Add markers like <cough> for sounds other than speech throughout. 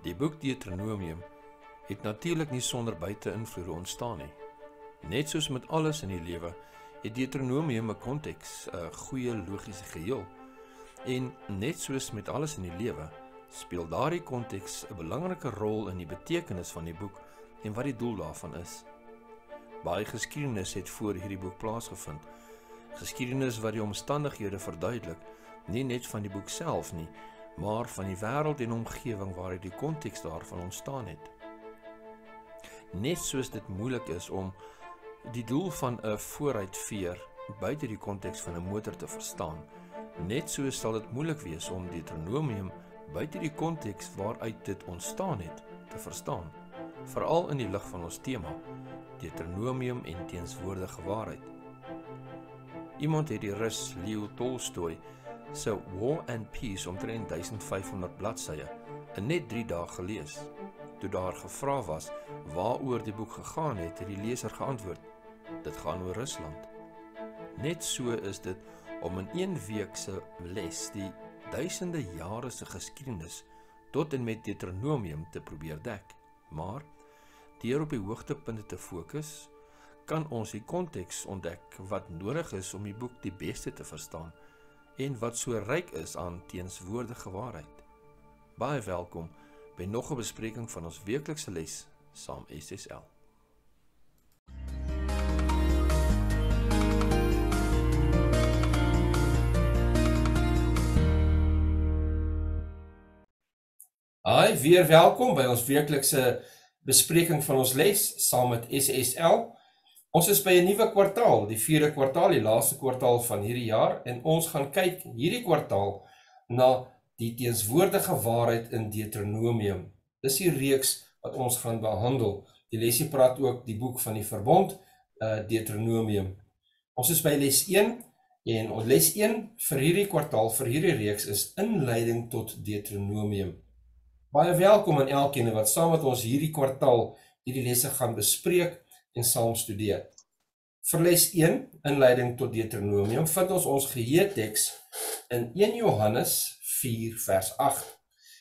Die boek Deuteronomium het natuurlik nie sonder buite-invloede ontstaan nie. Net soos met alles in die lewe, het Deuteronomium 'n konteks, 'n goeie logiese geheel. En net soos met alles in die lewe, speel daardie konteks 'n belangrike rol in die betekenis van die boek en wat die doel daarvan is. Baie geskiedenis het voor hierdie boek plaasgevind. Geskiedenis wat die omstandighede verduidelik, nie net van die boek self nie, maar van die wêreld en omgewing waaruit die konteks daarvan ontstaan het. Net soos dit moeilik is om die doel van 'n vooruitveer buite die konteks van 'n motor te verstaan, net so sal dit moeilik wees om Deuteronomium buite die konteks waaruit dit ontstaan het te verstaan, veral in die lig van ons tema, Deuteronomium en teenswoordige waarheid. Iemand het die Rus Leo Tolstoy se War and Peace omtrent 1500 bladsye in net 3 dae gelees. Toe daar gevra was waaroor die boek gegaan het, het die leser geantwoord: Dit gaan oor Rusland. Net so is dit om in een week se les die duisende jare se geskiedenis tot en met Deuteronomium te probeer dek. Maar deur op die hoogtepunte te fokus, kan ons die konteks ontdek wat nodig is om die boek die beste te verstaan en wat so ryk is aan teenswoordige waarheid. Baie welkom by nog 'n bespreking van ons weeklikse les saam SSL. Hi, weer welkom by ons weeklikse bespreking van ons les saam met SSL. Ons is by 'n nuwe kwartaal, die 4de kwartaal, die laaste kwartaal van hierdie jaar en ons gaan kyk hierdie kwartaal na die teenswoordige waarheid in Deuteronomium. Dis die reeks wat ons gaan behandel. Die lesie praat ook die boek van die verbond, uh Deuteronomium. Ons is by les 1 en ons les 1 vir hierdie kwartaal vir hierdie reeks is inleiding tot Deuteronomium. Baie welkom aan elkeen wat saam met ons hierdie kwartaal hierdie lesse gaan bespreek en saam studeer. Vir les 1, inleiding tot Deuteronomium, vind ons ons geheeteks in 1 Johannes 4 vers 8.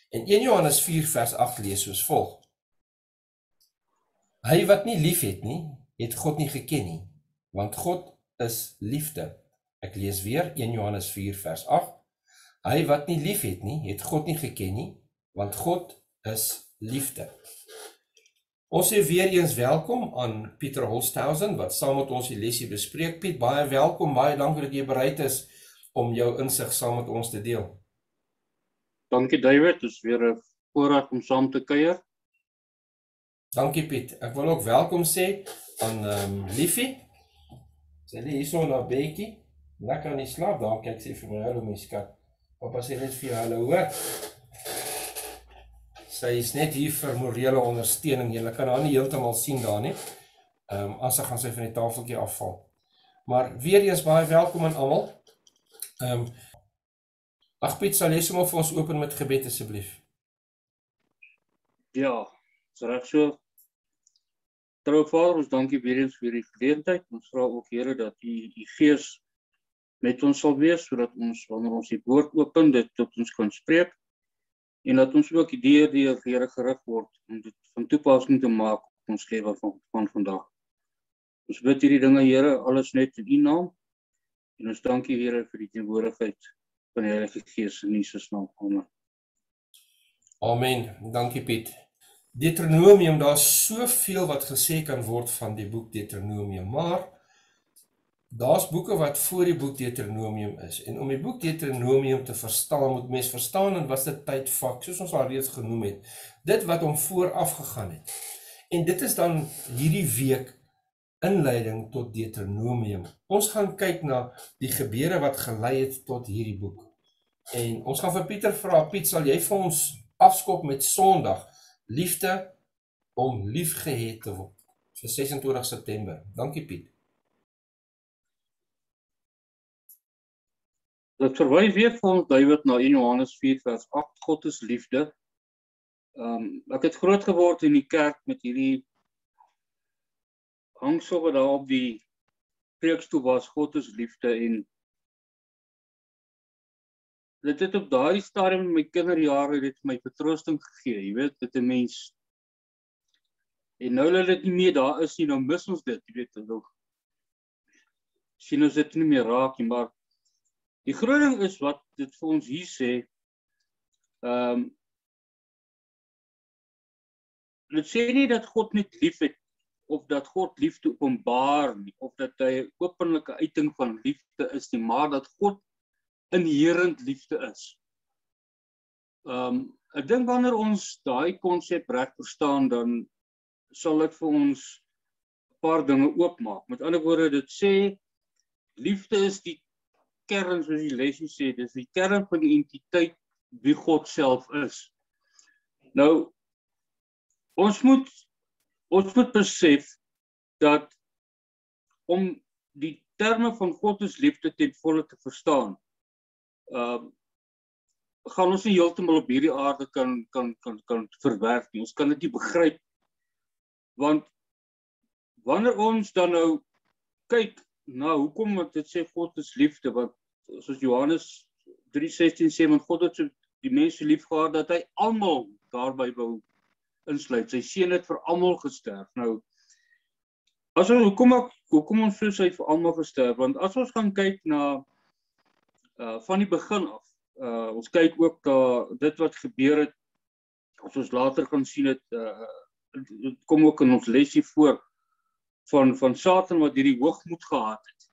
En 1 Johannes 4 vers 8 lees soos volg: Hy wat nie liefhet nie, het God nie geken nie, want God is liefde. Ek lees weer 1 Johannes 4 vers 8. Hy wat nie liefhet nie, het God nie geken nie, want God is liefde. Ons sê weer eens welkom aan Pieter Holsthausen wat saam met ons die lesie bespreek. Piet, baie welkom. Baie dankie dat jy bereid is om jou insig saam met ons te deel. Dankie David, dit is weer 'n voorreg om saam te kuier. Dankie Piet. Ek wil ook welkom sê aan ehm um, Liefie. Sy lê hierso na bedjie. Lekker aan die slaap. Daar kyk sy vir my hallo my skat. Pappa sê net vir jou hallo, hoor. Sy is net hier vir morele ondersteuning. Jy kan haar nie heeltemal sien daar nie. Ehm um, as sy gaan sy van die tafeltjie afval. Maar weer eens baie welkom aan almal. Ehm um, Ag Piet, sal jy sommer vir ons open met gebed asseblief? Ja, dis reg so. Trou Vader, ons dankie weer eens vir die geleentheid. Ons vra ook Here dat U U Gees met ons sal wees sodat ons wanneer ons die woord open dit tot ons kan spreek en dat ons ook deur die Here gerig word om dit van toepassing te maak op ons lewe van van vandag. Ons bid hierdie dinge Here alles net in U naam. En ons dankie Here vir die teenwoordigheid van die Heilige Gees in Jesus naam. Amen. Amen. Dankie Piet. Deuteronomium, daar's soveel wat gesê kan word van die boek Deuteronomium, maar Daar's boeke wat voor die boek Deuteronomium is en om die boek Deuteronomium te verstaan, moet mens verstaan in watter tydvak, soos ons al reeds genoem het, dit wat hom vooraf gegaan het. En dit is dan hierdie week inleiding tot Deuteronomium. Ons gaan kyk na die gebeure wat gelei het tot hierdie boek. En ons gaan vir Pieter vra, Piet, sal jy vir ons afskop met Sondag, liefde om liefgehet te word vir 26 September. Dankie Piet. Dit verwys weer vir ons Dawid na 1 Johannes 4 vers 8 God is liefde. Ehm um, ek het groot geword in die kerk met hierdie hangsel wat daar op die preekstoel was God is liefde en dit het op daardie stadium in my kinderjare dit my vertroosting gegee. Jy weet, dit 'n mens en nou dat dit nie meer daar is nie, nou mis ons dit, jy weet, nog. Sien ons dit nie meer raak nie, maar die groot ding is wat dit vir ons hier sê. Ehm um, Dit sê nie dat God net liefhet of dat God liefde openbaar nie of dat hy 'n openlike uiting van liefde is nie, maar dat God inherent liefde is. Ehm um, ek dink wanneer ons daai konsep reg verstaan dan sal dit vir ons 'n paar dinge oopmaak. Met ander woorde, dit sê liefde is die kern soos die lesie sê, dis die kern van die entiteit wie God self is. Nou ons moet ons moet besef dat om die terme van God se liefde ten volle te verstaan, ehm uh, gaan ons nie heeltemal op hierdie aarde kan kan kan kan verwerk nie. Ons kan dit nie begryp want wanneer ons dan nou kyk na hoekom wat dit sê God is liefde wat soos Johannes 3:16 sê want God het so die mense liefgehad dat hy almal daarby wou insluit. Sy seun het vir almal gesterf. Nou as ons hoekom ek hoekom ons so sy vir almal gesterf want as ons gaan kyk na uh van die begin af. Uh ons kyk ook da dit wat gebeur het as ons later gaan sien dit uh dit kom ook in ons lesie voor van van Satan wat hierdie hoogmoed gehad het.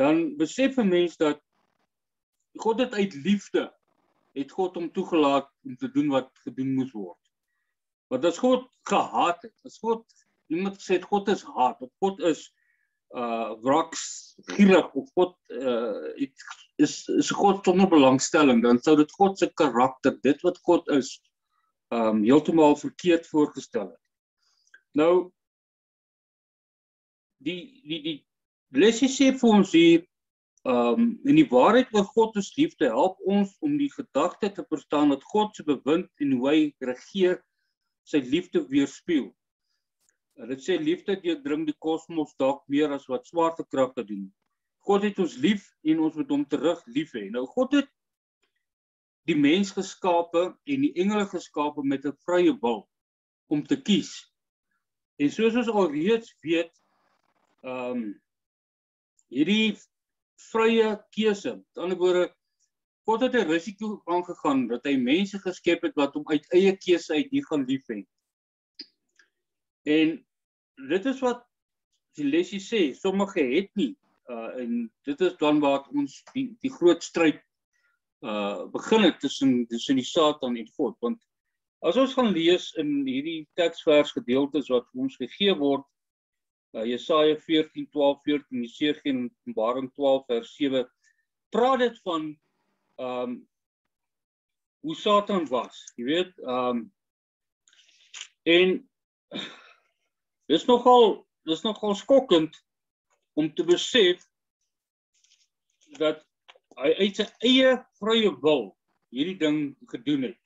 Dan besef 'n mens dat God het uit liefde het God hom toegelaat om te doen wat gedoen moes word. Want as God gehaat het, as God iemand gesê het God is haat, of God is uh wraks gierig of God uh is is God sonder belangstelling dan sou dit God se karakter dit wat God is um heeltemal verkeerd voorgestel het. Nou die die die lesie sê vir ons hier um in die waarheid oor God se liefde help ons om die gedagte te verstaan dat God se bewind en hoe hy regeer sy liefde weerspieël. Dit sê liefde deurdring die kosmos dalk meer as wat swaartekragte doen. God het ons lief en ons moet hom terug lief hê. Nou God het die mens geskape en die engele geskape met 'n vrye wil om te kies. En soos ons alreeds weet, ehm um, hierdie vrye keuse, met ander woorde God het 'n risiko aangegaan dat hy mense geskep het wat hom uit eie keuse uit nie gaan lief hê. En dit is wat die lesie sê, sommige het nie uh en dit is dan waar ons die die groot stryd uh begin het tussen tussen die Satan en God want as ons gaan lees in hierdie teksvers gedeeltes wat ons gegee word uh Jesaja 14 12 14 Jesegiel en Openbaring 12 vers 7 praat dit van um hoe Satan was jy weet um en Dis nogal dis nogal skokkend om te besef dat hy uit sy eie vrye wil hierdie ding gedoen het.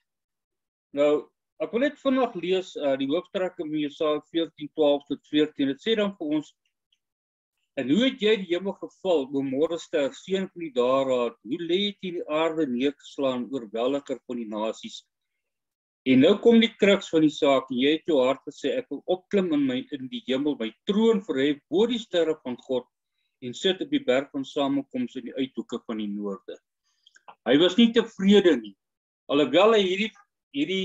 Nou, ek wil net vanaand lees uh, die hooftrekke in Jesaja 14:12 tot 14. Dit sê dan vir ons En hoe het jy die hemel gevul, o môrester, seun van die daarraad? Hoe lê jy die aarde neergeslaan, oorweldiger van die nasies? En nou kom die kruks van die saak. Jy het jou hart gesê ek wil opklim in my in die hemel, my troon verhef bo die sterre van God en sit op die berg van samekoms in die uithoeke van die noorde. Hy was nie tevrede nie. Alhoewel hy hierdie hierdie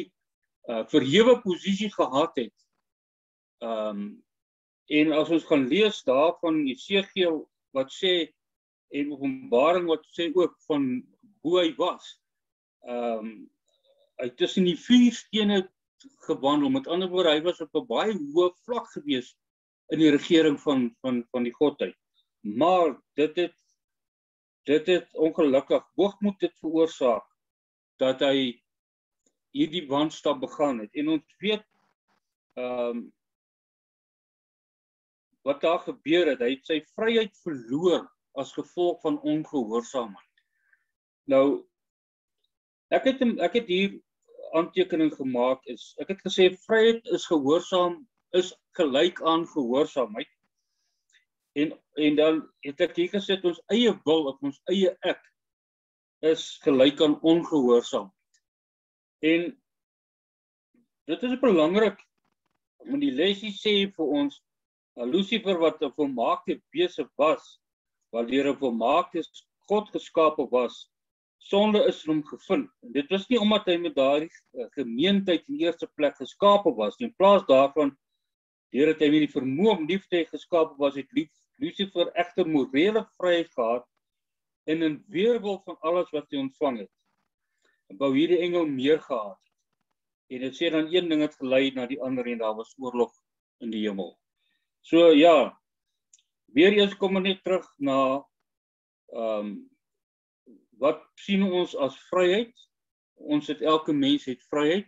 uh, verhewe posisie gehad het. Ehm um, en as ons gaan lees daarvan Jesegiel wat sê en Openbaring wat sê ook van hoe hy was. Ehm um, hy tussen die vier stene gewandel. Met ander woorde, hy was op 'n baie hoë vlak gewees in die regering van van van die godheid. Maar dit het dit het ongelukkig hoogmoed dit veroorsaak dat hy hierdie wanstap begaan het. En ons weet ehm um, wat daar gebeur het. Hy het sy vryheid verloor as gevolg van ongehoorsaamheid. Nou ek het ek het hier aantekening gemaak is ek het gesê vryheid is gehoorsaam is gelyk aan gehoorsaamheid. En en dan het ek hier gesit ons eie wil op ons eie ek is gelyk aan ongehoorsaam. En dit is belangrik om die lesie sê vir ons Lucifer wat 'n volmaakte wese was, wat deur 'n volmaakte God geskape was, sonde is hom gevind. En dit was nie omdat hy met daardie eh, gemeenskap in eerste plek geskape was nie. In plaas daarvan deurdat hy met die vermoë om lief te hê geskape was, het Lucifer egter morele vryheid gehad en in weerwil van alles wat hy ontvang het. Wou hierdie engel meer gehad het. En dit sê dan een ding het gelei na die ander en daar was oorlog in die hemel. So ja, weer eens kom ons net terug na ehm um, wat sien ons as vryheid? Ons het elke mens het vryheid.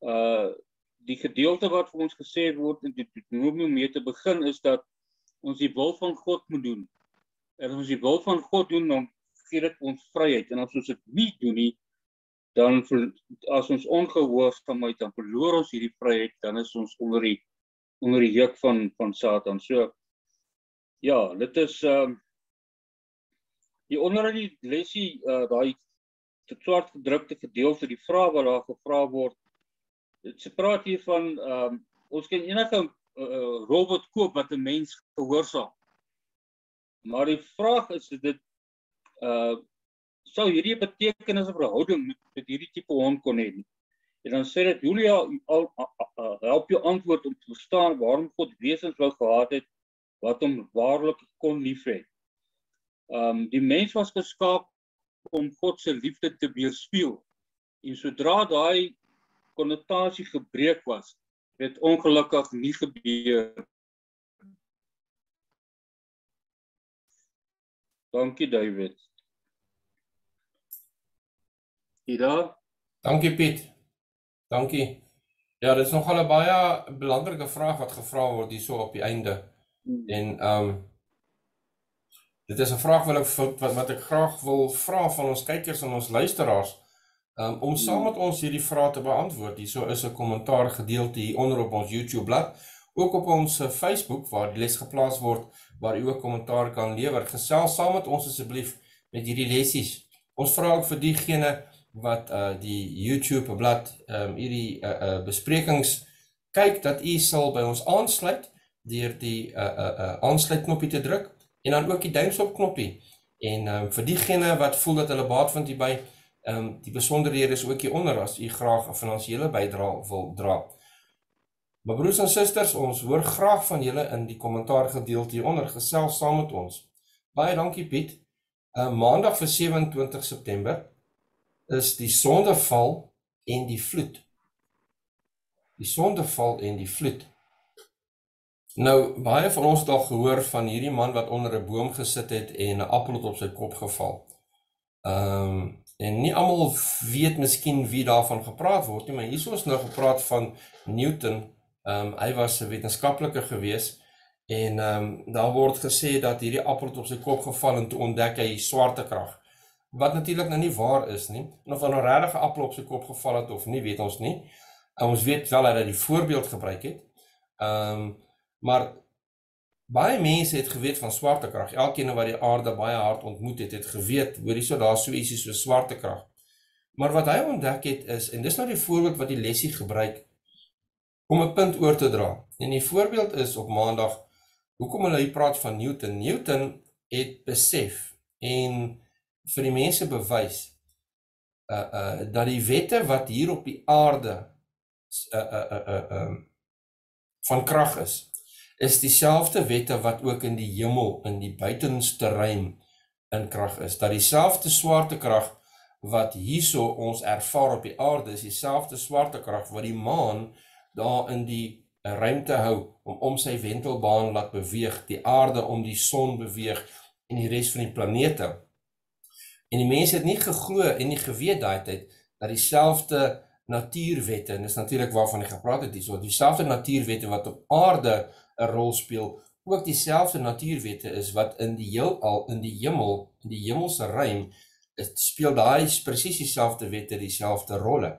Uh die gedeelte wat vir ons gesê word in Deuteronomium mee te begin is dat ons die wil van God moet doen. En as ons die wil van God doen, dan gee dit ons vryheid. En as ons dit nie doen nie, dan as ons ongehoorsaamheid dan verloor ons hierdie vryheid, dan is ons onder die onder die juk van van Satan. So ja, dit is ehm uh, die onder die lesie uh daai swart gedrukte gedeelte die vraag wat daar gevra word dit se praat hier van ehm um, ons kan enige uh, robot koop wat 'n mens gehoorsaam maar die vraag is dit uh sou hierdie betekenis of verhouding met, met hierdie tipe hond kon hê en dan sê dit Julia al help jou antwoord om te verstaan waarom God wesens wou gehad het wat hom waarlik kon liefhê Ehm um, die mens was geskaap om God se liefde te weerspieël. En sodra daai konnotasie gebreek was, het ongelukkig nie gebeur. Dankie David. Ida. Dankie Piet. Dankie. Ja, dit is nogal 'n baie belangrike vraag wat gevra word hierso op die einde. Hmm. En ehm um, Dit is 'n vraag wat ek wat wat ek graag wil vra van ons kykers en ons luisteraars um, om saam met ons hierdie vrae te beantwoord. Hierso is 'n kommentaar gedeelte hier onder op ons YouTube bladsy, ook op ons eh, Facebook waar die les geplaas word waar u ook kommentaar kan lewer. Gesels saam met ons asseblief met hierdie lessies. Ons vra ook vir diegene wat uh die YouTube blad ehm um, hierdie uh, uh besprekings kyk dat u sal by ons aansluit deur die uh uh, uh aansluit knoppie te druk en dan ook die duimsop knoppie. En ehm um, vir diegene wat voel dat hulle baat vind hierby, ehm um, die besonderhede is ook hier onder as u graag 'n finansiële bydrae wil dra. My broers en susters, ons hoor graag van julle in die kommentaar gedeelte hieronder gesels saam met ons. Baie dankie Piet. uh, Maandag vir 27 September is die sondeval en die vloed. Die sondeval en die vloed. Nou baie van ons het al gehoor van hierdie man wat onder 'n boom gesit het en 'n appel het op sy kop geval. Ehm um, en nie almal weet miskien wie daarvan gepraat word nie, maar hierso is nou gepraat van Newton. Ehm um, hy was 'n wetenskaplike gewees en ehm um, daar word gesê dat hierdie appel het op sy kop geval en toe ontdek hy swaartekrag. Wat natuurlik nou nie waar is nie. En of 'n nou regte appel op sy kop geval het of nie, weet ons nie. En ons weet wel dat hy die voorbeeld gebruik het. Ehm um, Maar baie mense het geweet van swaartekrag. Elkeen wat die aarde baie hard ontmoet het, het geweet, hoor hierso daar so ietsie so swaartekrag. Maar wat hy ontdek het is en dis nou die voorbeeld wat die lesie gebruik om 'n punt oor te dra. En die voorbeeld is op Maandag hoekom hulle hier praat van Newton. Newton het besef en vir die mense bewys uh uh dat die wette wat hier op die aarde uh uh uh uh um, van krag is is dieselfde wette wat ook in die hemel in die buitenste ruim in krag is. Dat dieselfde swaartekrag wat hierso ons ervaar op die aarde is dieselfde swaartekrag wat die maan daar in die ruimte hou om om sy wentelbaan laat beweeg, die aarde om die son beweeg en die res van die planete. En die mense het nie geglo en nie geweet daai tyd dat dieselfde natuurwette en dis natuurlik waarvan ek gepraat het hierso, dieselfde natuurwette wat op aarde 'n rol speel. Ook dieselfde natuurwette is wat in die heelal in die hemel, in die hemelse ruim, dit speel daai presies dieselfde wette dieselfde rolle.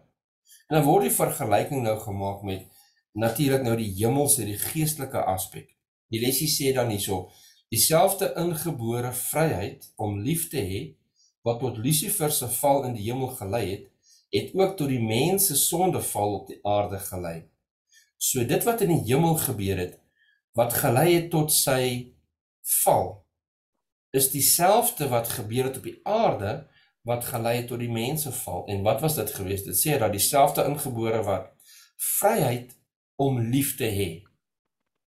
En dan word die vergelyking nou gemaak met natuurlik nou die hemelse, die geestelike aspek. Die lesie sê dan hierso, dieselfde ingebore vryheid om lief te hê wat tot Lucifer se val in die hemel gelei het, het ook tot die mens se sondeval op die aarde gelei. So dit wat in die hemel gebeur het, wat gelei het tot sy val, is dieselfde wat gebeur het op die aarde wat gelei het tot die mense val. En wat was dit geweest? Dit sê dat dieselfde ingebore wat vryheid om lief te hê.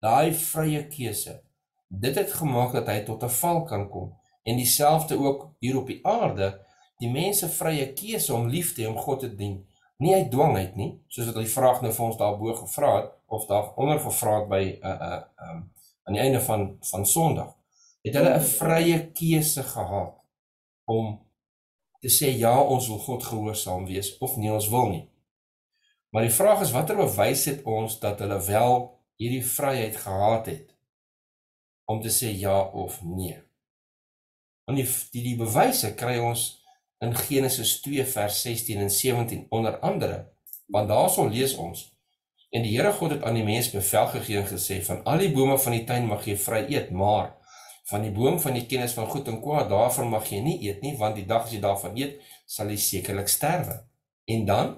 Daai vrye keuse. Dit het gemaak dat hy tot 'n val kan kom. En dieselfde ook hier op die aarde, die mense vrye keuse om lief te hê, om God te dien, nie uit dwang uit nie, soos wat hy vraag nou vir ons daarbo gevra het of daaronder gevra het by 'n uh, 'n uh, um, aan die einde van van Sondag. Het hulle 'n vrye keuse gehad om te sê ja, ons wil God gehoorsaam wees of nie ons wil nie. Maar die vraag is watter bewys het ons dat hulle wel hierdie vryheid gehad het om te sê ja of nee? Want die die, die bewyse kry ons in Genesis 2 vers 16 en 17 onder andere, want daarson lees ons en die Here God het aan die mens bevel gegee en gesê van al die bome van die tuin mag jy vry eet, maar van die boom van die kennis van goed en kwaad, daarvan mag jy nie eet nie, want die dag as jy daarvan eet, sal jy sekerlik sterwe. En dan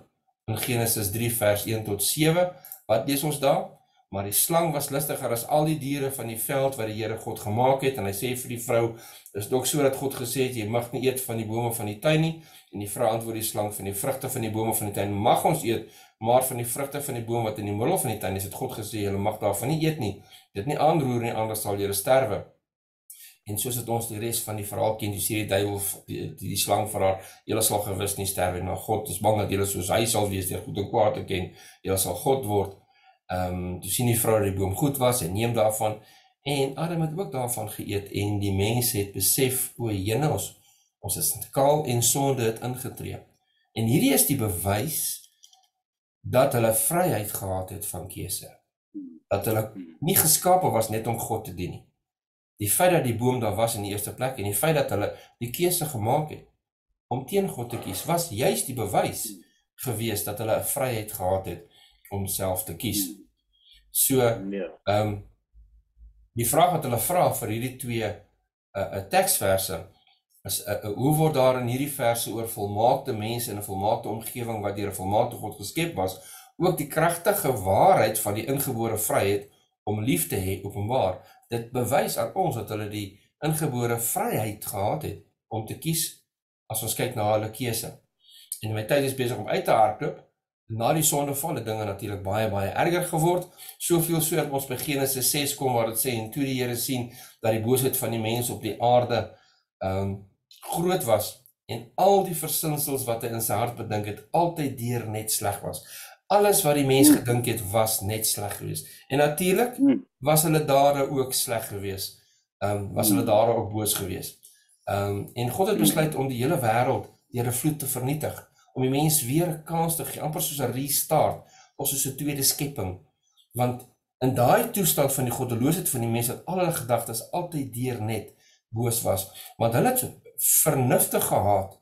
in Genesis 3 vers 1 tot 7, wat lees ons daar? Maar die slang was listiger as al die diere van die veld wat die Here God gemaak het en hy sê vir die vrou, is dit ook so dat God gesê het jy mag nie eet van die bome van die tuin nie en die vrou antwoord die slang van die vrugte van die bome van die tuin mag ons eet, maar van die vrugte van die boom wat in die middel van die tuin is, het God gesê jy mag daarvan nie eet nie. Dit nie aanroer nie anders sal jy sterwe. En soos dit ons die res van die verhaal ken, dis hierdie duiwel die, die, die slang haar, julle sal gewis nie sterwe nie, maar God is bang dat julle soos hy sal wees deur goed en kwaad te ken. Julle sal God word. Ehm, um, toe sien die vrou dat die boom goed was en neem daarvan en Adam het ook daarvan geëet en die mense het besef o, jene ons ons is kaal en sonde het ingetree. En hierdie is die bewys dat hulle vryheid gehad het van keuse. Dat hulle nie geskape was net om God te dien nie die feit dat die boom daar was in die eerste plek en die feit dat hulle die keuse gemaak het om teen God te kies was juis die bewys gewees dat hulle 'n vryheid gehad het om self te kies. So nee. ehm um, die vraag wat hulle vra vir hierdie twee 'n uh, 'n teksverse is uh, uh, hoe word daar in hierdie verse oor volmaakte mense in 'n volmaakte omgewing wat deur 'n volmaakte God geskep was ook die kragtige waarheid van die ingebore vryheid om lief te hê openbaar dit bewys aan ons dat hulle die ingebore vryheid gehad het om te kies as ons kyk na hulle keuse. En my tyd is besig om uit te hardloop. Na die sondeval het dinge natuurlik baie baie erger geword. Soveel so dat ons by Genesis 6 kom waar dit sê en toe die Here sien dat die boosheid van die mense op die aarde ehm um, groot was en al die versinsels wat hy in sy hart bedink het altyd deur net sleg was alles wat die mens hmm. gedink het was net sleg geweest. En natuurlik hmm. was hulle dade ook sleg geweest. Ehm um, was hulle hmm. dade ook boos geweest. Ehm um, en God het besluit om die hele wêreld deur 'n vloed te vernietig, om die mens weer 'n kans te gee, amper soos 'n restart of soos 'n tweede skepping. Want in daai toestand van die goddeloosheid van die mens het al hulle gedagtes altyd deur net boos was, want hulle het vernuftig gehaat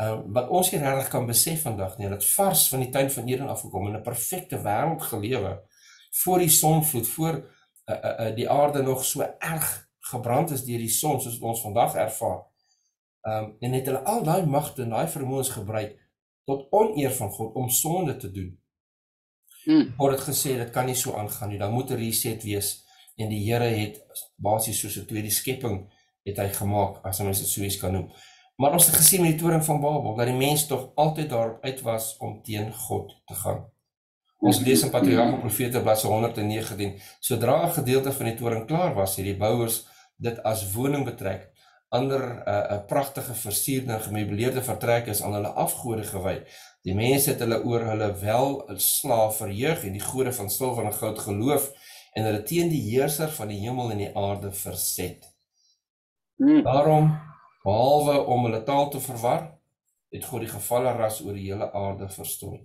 uh, wat ons nie regtig kan besef vandag nie, dat vars van die tuin van Eden afgekom in 'n perfekte wêreld gelewe voor die sonvloed, voor uh, uh, uh, die aarde nog so erg gebrand is deur die son soos ons vandag ervaar. Um en het hulle al daai magte en daai vermoëns gebruik tot oneer van God om sonde te doen. Hmm. Word dit gesê dit kan nie so aangaan nie. Dan moet 'n reset wees en die Here het basies soos 'n tweede skepping het hy gemaak as ons dit sou eens kan noem. Maar ons het gesien met die toring van Babel dat die mens tog altyd daarop uit was om teen God te gaan. Ons lees in Patriarge Profete bladsy 119, sodra 'n gedeelte van die toring klaar was, het die bouers dit as woning betrek. Ander 'n uh, 'n pragtige versierde en gemeubileerde vertrek is aan hulle afgode gewy. Die mense het hulle oor hulle wel slaaf verheug en die gode van silwer en goud geloof en hulle teen die heerser van die hemel en die aarde verset. Hmm. Daarom Behalwe om hulle taal te verwar, het God die gevalle ras oor die hele aarde verstrooi.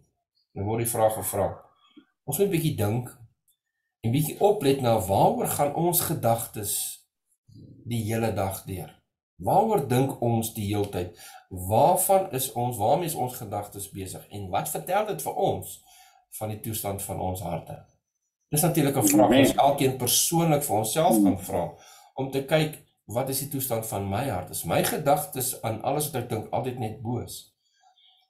Nou word die vraag gevra. Ons moet 'n bietjie dink en bietjie oplet na waaroor gaan ons gedagtes die hele dag deur. Waaroor dink ons die heeltyd? Waarvan is ons, waarmee is ons gedagtes besig en wat vertel dit vir ons van die toestand van ons harte? Dis natuurlik 'n vraag wat elkeen persoonlik vir onsself kan vra om te kyk wat is die toestand van my hart? Is my gedagtes aan alles wat ek dink altyd net boos?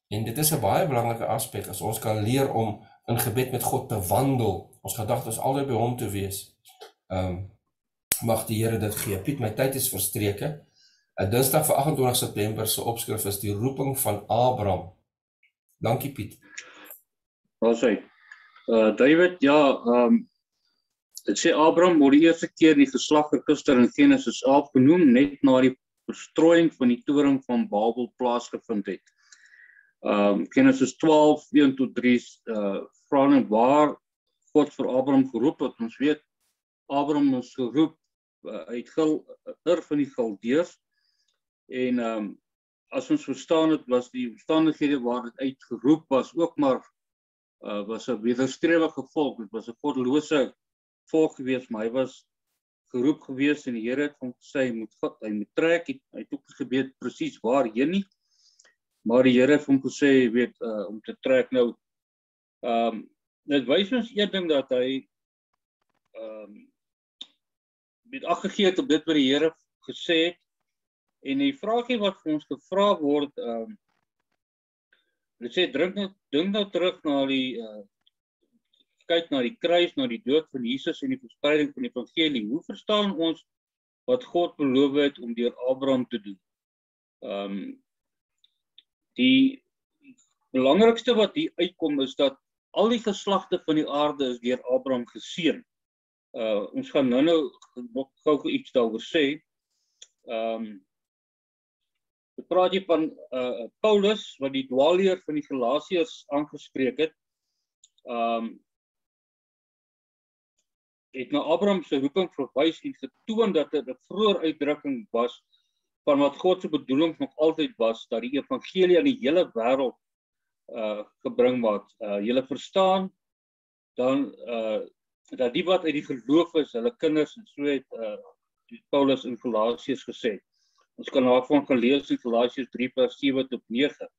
En dit is 'n baie belangrike aspek as ons kan leer om in gebed met God te wandel. Ons gedagtes altyd by hom te wees. Ehm um, mag die Here dit gee. Piet, my tyd is verstreke. 'n Dinsdag vir 28 September se opskrif is die roeping van Abraham. Dankie Piet. Wat sê? Uh David, ja, ehm um, dit sê Abraham word die eerste keer in die geslagregister in Genesis 11 genoem net na die verstrooiing van die toring van Babel plaasgevind het. Ehm um, Genesis 12 1 tot 3 uh vra net waar God vir Abraham geroep het. Ons weet Abraham is geroep uh, uit Gil Ur van die Galdeers en ehm um, as ons verstaan dit was die omstandighede waar dit uitgeroep was ook maar uh, was 'n wederstrewige volk. Dit was 'n goddelose volk gewees maar hy was geroep gewees en die Here het hom gesê hy moet God hy moet trek. Hy, hy het ook gebeet presies waarheen nie maar die Here het hom gesê weet uh, om te trek nou. Ehm um, dit wys ons een ding dat hy ehm um, met aggegee het op dit wat die Here gesê het En die vraagie wat vir ons gevra word, ehm um, dit sê drink nou dink nou terug na die uh kyk na die kruis, na die dood van Jesus en die verspreiding van die evangelie. Hoe verstaan ons wat God beloof het om deur Abraham te doen? Ehm um, die belangrikste wat hier uitkom is dat al die geslagte van die aarde is deur Abraham geseën. Uh ons gaan nou-nou nog gou iets daaroor sê. Ehm um, Ek praat hier van uh Paulus wat die dwaalleer van die Galasiërs aangespreek het. Um het na Abraham se roeping verwys en getoon dat dit 'n vroeë uitdrukking was van wat God se bedoeling nog altyd was dat die evangelie aan die hele wêreld uh gebring word. Uh julle verstaan dan uh dat die wat uit die geloof is, hulle kinders en so het uh Paulus in Galasiërs gesê. Ons kan daarvan gelees in Galasiërs 3:7 tot 9.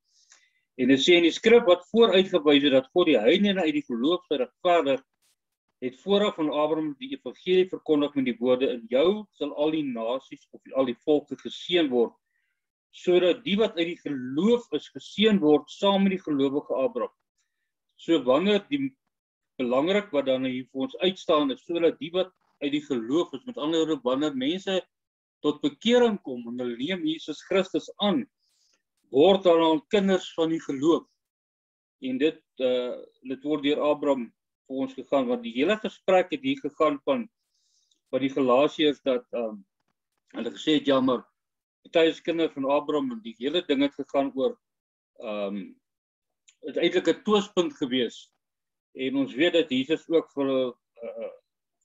En dit sê in die skrif wat vooruitgewys het dat God die heidene uit die geloof geregverdig het vooraf van Abraham die evangelie verkondig met die woorde in jou sal al die nasies of al die volke geseën word sodat die wat uit die geloof is geseën word saam met die gelowige Abraham. So wanneer die belangrik wat dan hier vir ons uitstaan is sodat die wat uit die geloof is met ander woorde wanneer mense tot bekering kom en hulle neem Jesus Christus aan, word hulle al kinders van die geloof. En dit uh dit word deur Abraham vir ons gegaan want die hele gesprek het hier gegaan van wat die Galasiërs dat um hulle gesê het ja maar party is kinders van Abraham en die hele ding het gegaan oor um dit eintlik 'n twispunt gewees. En ons weet dat Jesus ook vir hulle uh,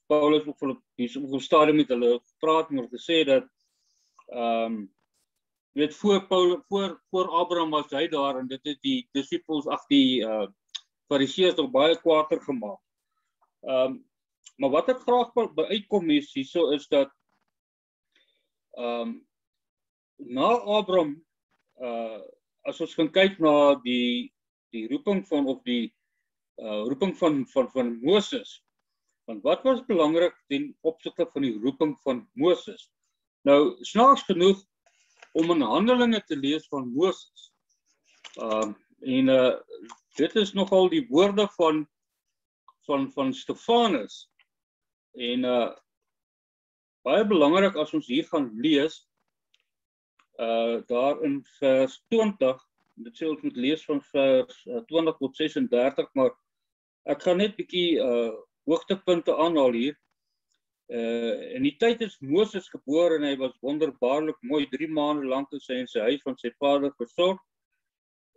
Paulus ook vir hier op 'n stadium met hulle praat en gesê dat ehm um, weet voor Paul voor voor Abraham was hy daar en dit het die disippels ag die uh Fariseërs nog baie kwaader gemaak. Ehm um, maar wat ek graag by uitkom is hierso is dat ehm um, na Abraham uh as ons gaan kyk na die die roeping van of die uh roeping van van van Moses Want wat was belangrik ten opsigte van die roeping van Moses? Nou snaaks genoeg om in Handelinge te lees van Moses. Ehm uh, en uh dit is nogal die woorde van van van Stefanus. En uh baie belangrik as ons hier gaan lees uh daar in vers 20, dit sê ons moet lees van vers uh, 20 tot 36, maar ek gaan net bietjie uh hoogtepunte aanhaal hier. Uh in die tyd is Moses gebore en hy was wonderbaarlik mooi 3 maande lank in sy en sy huis van sy vader versorg.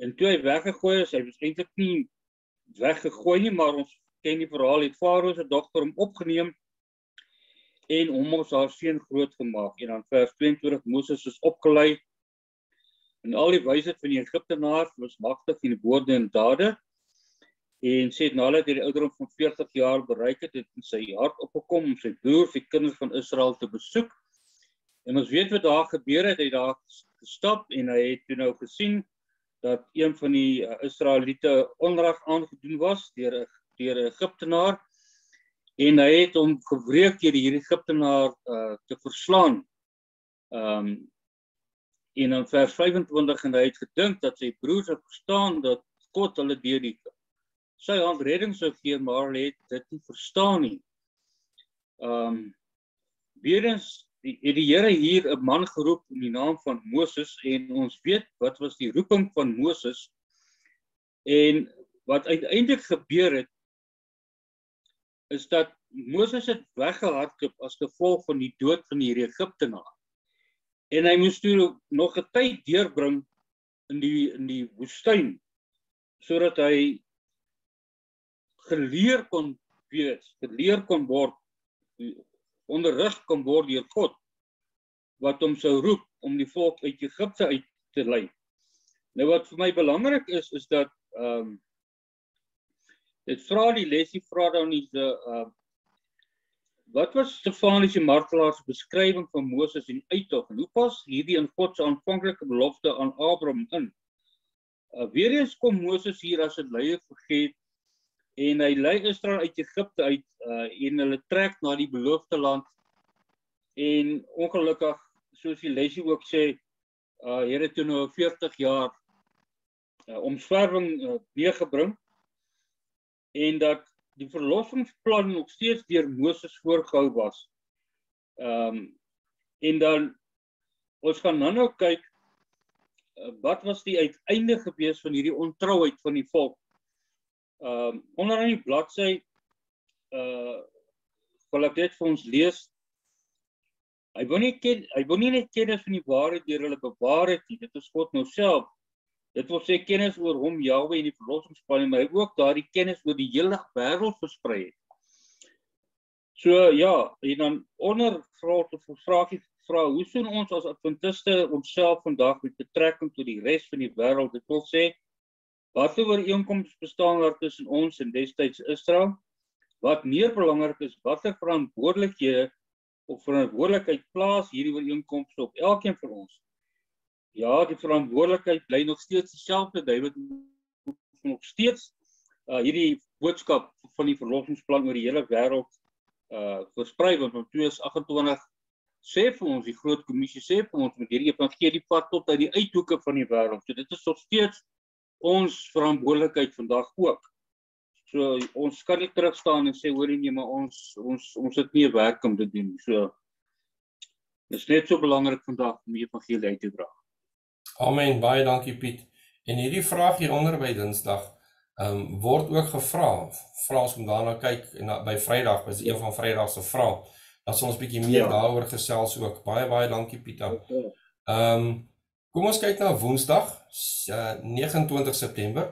En toe hy weggegooi is, hy was eintlik nie weggegooi nie, maar ons ken die verhaal, het Farao se dogter hom opgeneem en hom as haar seun groot gemaak. En dan vers 22 Moses is opgelei en al die wysheid van die Egiptenaars was magtig in woorde en dade en sê nadat hy die ouderdom van 40 jaar bereik het, het hy sy hart opgekom om sy broers, die kinders van Israel te besoek. En ons weet wat daar gebeur het, hy daar gestap en hy het toe nou gesien dat een van die uh, Israeliete onreg aangedoen was deur 'n deur 'n Egiptenaar en hy het hom gewreek deur hierdie Egiptenaar uh, te verslaan. Ehm um, en in vers 25 en hy het gedink dat sy broers het verstaan dat God hulle deur die sy hand redding sou gee, maar hulle het dit nie verstaan nie. Ehm um, weer eens die het die Here hier 'n man geroep in die naam van Moses en ons weet wat was die roeping van Moses en wat uiteindelik gebeur het is dat Moses het weggehardloop as gevolg van die dood van die Egiptenaar. En hy moes toe nog 'n tyd deurbring in die in die woestyn sodat hy geleer kon wees, geleer kon word onderrig kon word deur God wat hom sou roep om die volk uit Egipte uit te lei. Nou wat vir my belangrik is is dat ehm um, dit vra die lesie vra dan nie se uh wat was Stefanus die martelaar se beskrywing van Moses en uittog en hoe pas hierdie in God se aanvanklike belofte aan Abraham in? Uh weer eens kom Moses hier as 'n leier vergeet en hy lei Israel uit Egipte uit uh en hulle trek na die beloofde land. En ongelukkig soos die lesie ook sê uh Here toe nou 40 jaar uh, omswerwing uh, meegebring. En dat die verlossingsplan nog steeds deur Moses voorgehou was. Ehm um, en dan ons gaan nou nou kyk uh, wat was die uiteinde gewees van hierdie ontrouheid van die volk Ehm um, onder aan die bladsy uh wil ek dit vir ons lees. Hy wou nie ken hy wou nie net kennis van die waarheid deur hulle bewaar het nie. Dit is God nou self. Dit wil sê kennis oor hom Jahwe en die verlossingsplan, maar hy ook daardie kennis oor die hele wêreld versprei het. So ja, en dan onder vrae of vraagie vra hoe sien ons as adventiste onsself vandag met betrekking tot die res van die wêreld? Dit wil sê Watter ooreenkomste bestaan daar tussen ons en destyds Israel? Wat meer belangrik is, watter verantwoordelikhede of verantwoordelikheid plaas hierdie ooreenkomste op elkeen van ons? Ja, die verantwoordelikheid bly nog steeds dieselfde. David nog steeds uh hierdie boodskap van die verlossingsplan oor die hele wêreld uh versprei want in 2028 sê vir ons die groot kommissie sê vir ons met hierdie evangelie pad tot uit die uithoeke van die wêreld. So dit is nog steeds ons verantwoordelikheid vandag ook. So ons kan nie terug staan en sê hoorie nee, maar ons ons ons het nie 'n werk om te doen. So dis net so belangrik vandag om die evangelie uit te dra. Amen. Baie dankie Piet. En hierdie vraag hier onder by Dinsdag ehm um, word ook gevra. Vra ons om daarna kyk en na, by Vrydag, is een van Vrydag se vrae. Dat ons 'n bietjie meer ja. daaroor gesels ook. Baie baie dankie Piet. Ehm um, Kom ons kyk na Woensdag, 29 eh, September,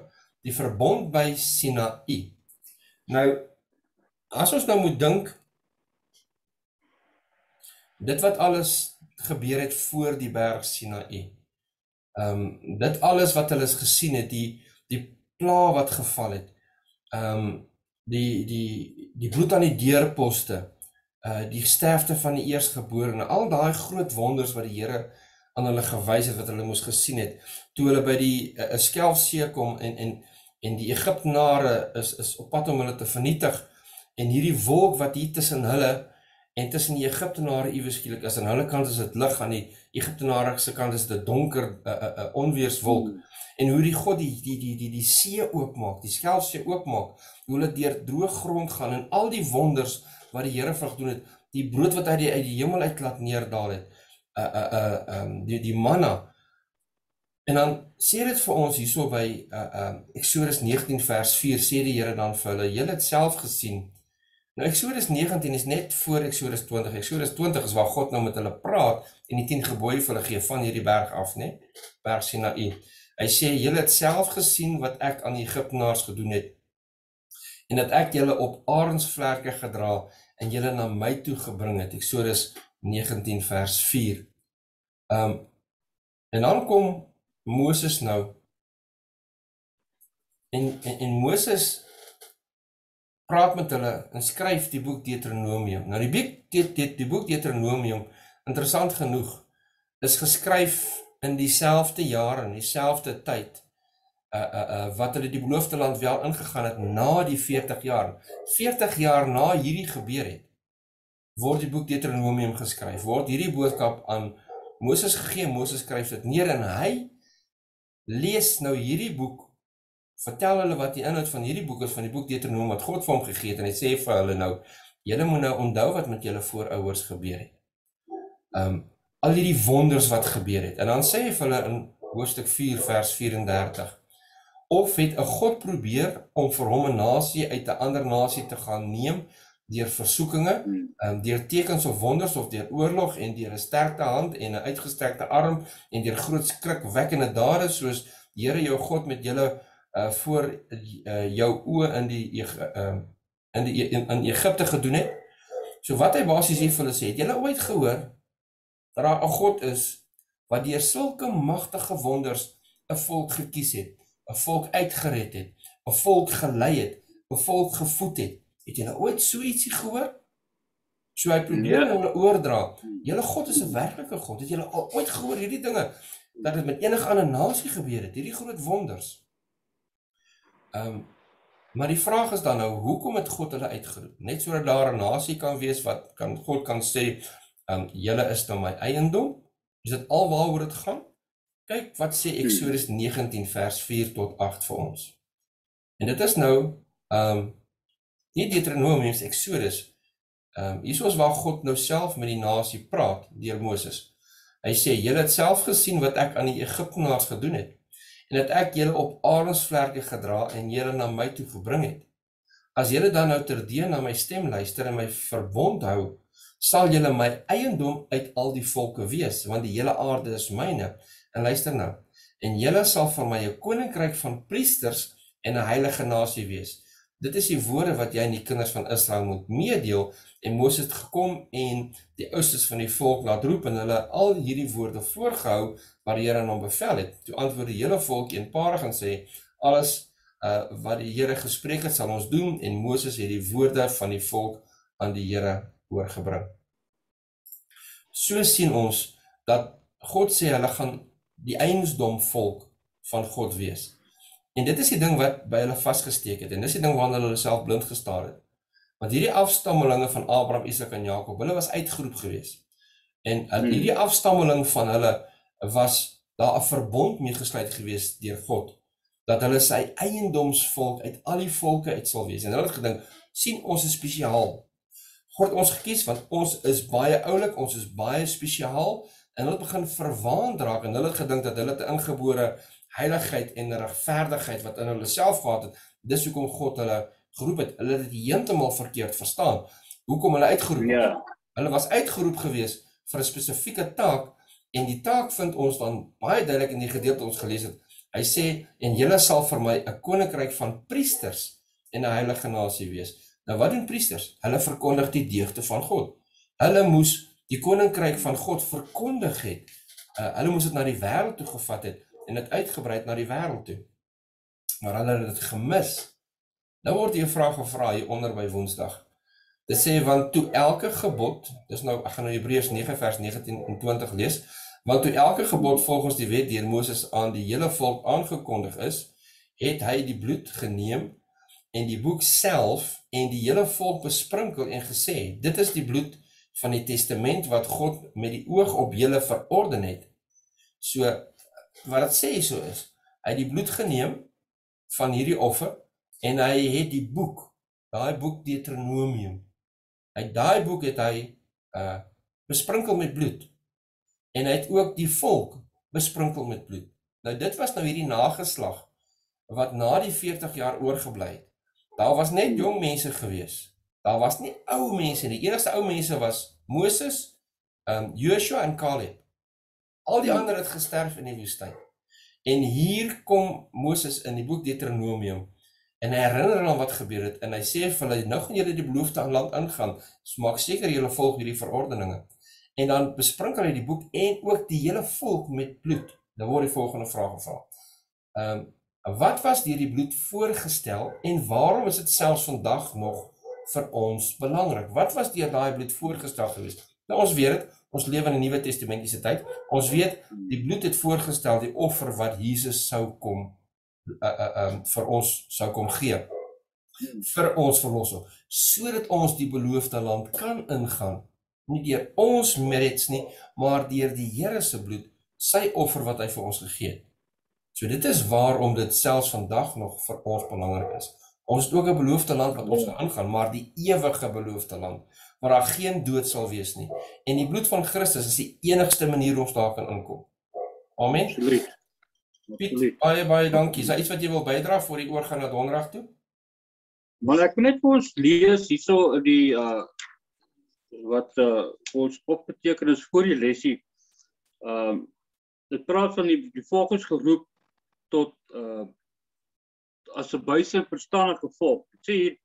die verbond by Sinaï. Nou as ons nou moet dink dit wat alles gebeur het voor die berg Sinaï. Ehm um, dit alles wat hulle gesien het, die die pla wat geval het. Ehm um, die die die bloed aan die deurposte, uh die sterfte van die eerstgeborene, al daai groot wonders wat die Here aan hulle gewys het wat hulle moes gesien het toe hulle by die uh, skelfsee kom en en en die Egiptenare is is op pad om hulle te vernietig en hierdie wolk wat hier tussen hulle en tussen die Egiptenare iewes skielik is aan hulle kant is dit lig aan die Egiptenare se kant is dit donker 'n uh, 'n uh, uh, onweerswolk hmm. en hoe die God die die die die die see oopmaak die skelfsee oopmaak hoe hulle deur droë grond gaan en al die wonders wat die Here vir gedoen het die brood wat uit die, uit die hemel uit laat neerdaal het uh uh uh um die die manna. En dan sê dit vir ons hierso by uh um Eksodus 19 vers 4 sê die Here dan vir hulle, julle het self gesien. Nou Eksodus 19 is net voor Eksodus 20. Eksodus 20 is waar God nou met hulle praat en die 10 gebooie vir hulle gee van hierdie berg af, né? Berg Sinaï. Hy sê julle het self gesien wat ek aan die Egiptenaars gedoen het en dat ek julle op arensvlerke gedra en julle na my toe gebring het. Eksodus 19 vers 4. Ehm um, en dan kom Moses nou en en, en Moses praat met hulle en skryf die boek Deuteronomium. Nou die boek die, die, die boek Deuteronomium interessant genoeg is geskryf in dieselfde jaar en dieselfde tyd uh uh uh wat hulle die beloofde land wel ingegaan het na die 40 jaar. 40 jaar na hierdie gebeur het word die boek Deuteronomium geskryf. Word hierdie boodskap aan Moses gegee, Moses skryf dit neer en hy lees nou hierdie boek. Vertel hulle wat die inhoud van hierdie boek is van die boek Deuteronomium wat God vir hom gegee het en hy sê vir hulle nou, julle moet nou onthou wat met julle voorouers gebeur het. Um al hierdie wonders wat gebeur het. En dan sê hy vir hulle in hoofstuk 4 vers 34 of het 'n God probeer om vir hom 'n nasie uit 'n ander nasie te gaan neem deur versoekinge, um, deur tekens of wonders of deur oorlog en deur 'n sterkte hand en 'n uitgestrekte arm en deur groot skrikwekkende dade soos die Here jou God met julle uh voor uh, jou oë in die uh in die in, in Egipte gedoen het. So wat hy basies hier vir hulle sê, het julle ooit gehoor dat daar 'n God is wat deur sulke magtige wonders 'n volk gekies het, 'n volk uitgered het, 'n volk gelei het, 'n volk gevoed het. Het julle ooit so ietsie gehoor? So hy probeer nee. hulle oordra. Julle God is 'n werklike God. Het julle al ooit gehoor hierdie dinge dat dit met enige ander nasie gebeur het, hierdie groot wonders? Ehm um, maar die vraag is dan nou, hoekom het God hulle uitgeroep? Net sodat daar 'n nasie kan wees wat kan God kan sê, ehm um, julle is nou my eiendom? Is dit alwaaroor dit gaan? Kyk wat sê Eksodus 19 vers 4 tot 8 vir ons. En dit is nou ehm um, nie Deuteronomium is Eksodus. Ehm um, hier is waar God nou self met die nasie praat deur Moses. Hy sê: "Julle het self gesien wat ek aan die Egiptenaars gedoen het en dat ek julle op arensvlerke gedra en julle na my toe gebring het. As julle dan nou terdee na my stem luister en my verbond hou, sal julle my eiendom uit al die volke wees, want die hele aarde is myne. En luister nou. En julle sal van my 'n koninkryk van priesters en 'n heilige nasie wees. Dit is die woorde wat jy aan die kinders van Israel moet meedeel. En Moses het gekom en die oudste van die volk laat roep en hulle al hierdie woorde voorgehou wat die Here aan hom bevel het. Toe antwoord die hele volk eenparig en sê alles uh wat die Here gespreek het sal ons doen en Moses het die woorde van die volk aan die Here oorgebring. So sien ons dat God sê hulle gaan die eiensdom volk van God wees. En dit is die ding wat by hulle vasgesteek het en dis die ding waarna hulle self blind gestaar het. Want hierdie afstammelinge van Abraham, Isak en Jakob, hulle was uitgeroep gewees. En hmm. hierdie afstammeling van hulle was daar 'n verbond mee gesluit gewees deur God dat hulle sy eiendomsvolk uit al die volke uit sal wees. En hulle het gedink, sien ons is spesiaal. God ons gekies want ons is baie oulik, ons is baie spesiaal en hulle begin verwaand raak en hulle het gedink dat hulle 'n ingebore heiligheid en regverdigheid wat in hulle self gehad het. Dis hoekom God hulle geroep het. Hulle het dit heeltemal verkeerd verstaan. Hoekom hulle uitgeroep het? Ja. Hulle was uitgeroep gewees vir 'n spesifieke taak en die taak vind ons dan baie duidelik in die gedeelte ons gelees het. Hy sê en julle sal vir my 'n koninkryk van priesters en 'n heilige nasie wees. Nou wat doen priesters? Hulle verkondig die deugde van God. Hulle moes die koninkryk van God verkondig het. Uh, hulle moes dit na die wêreld toe gevat het en dit uitgebrei na die wêreld toe. Maar hulle het dit gemis. Nou word hier 'n vraag gevra hier onder by Woensdag. Dit sê want toe elke gebod, dis nou ek gaan nou Hebreërs 9 vers 19 en 20 lees, want toe elke gebod volgens die wet deur Moses aan die hele volk aangekondig is, het hy die bloed geneem en die boek self en die hele volk besprinkel en gesê dit is die bloed van die testament wat God met die oog op julle verorden het. So wat dit sê so is, hy het die bloed geneem van hierdie offer en hy het die boek, daai boek Deuteronomium. Hy daai boek het hy uh besprinkel met bloed. En hy het ook die volk besprinkel met bloed. Nou dit was nou hierdie nageslag wat na die 40 jaar oorgebly het. Daar was net jong mense gewees. Daar was nie ou mense nie. Die enigste ou mense was Moses, ehm um, Joshua en Caleb. Al die ander het gesterf in die woestyn. En hier kom Moses in die boek Deuteronomium en hy herinner hulle aan wat gebeur het en hy sê vir hulle nou gaan julle die beloofde land ingaan. Maak seker julle volg hierdie verordeninge. En dan besprinkel hy die boek en ook die hele volk met bloed. Dan word die volgende vraag gevra. Ehm um, Wat was deur die bloed voorgestel en waarom is dit selfs vandag nog vir ons belangrik? Wat was deur daai bloed voorgestel gewees? Nou ons weet dit, ons lewe in 'n Nuwe Testamentiese tyd. Ons weet die bloed het voorgestel die offer wat Jesus sou kom uh uh um vir ons sou kom gee vir ons verlossing sodat ons die beloofde land kan ingaan Nie deur ons merits nie, maar deur die Here se bloed, sy offer wat hy vir ons gegee het. So dit is waarom dit selfs vandag nog vir ons belangrik is. Ons het ook 'n beloofde land wat ons gaan aangaan, maar die ewige beloofde land waar daar geen dood sal wees nie. En die bloed van Christus is die enigste manier hoe ons daar kan inkom. Amen. Absoluut. Piet, baie baie dankie. Is daar iets wat jy wil bydra voor die oorgaan na donderdag toe? Maar ek wil net vir ons lees hierso die uh wat uh ons opgeteken is voor die lesie. Ehm um, dit praat van die die volgens geroep tot uh as 'n wyse verstandige volk. Dit sê hier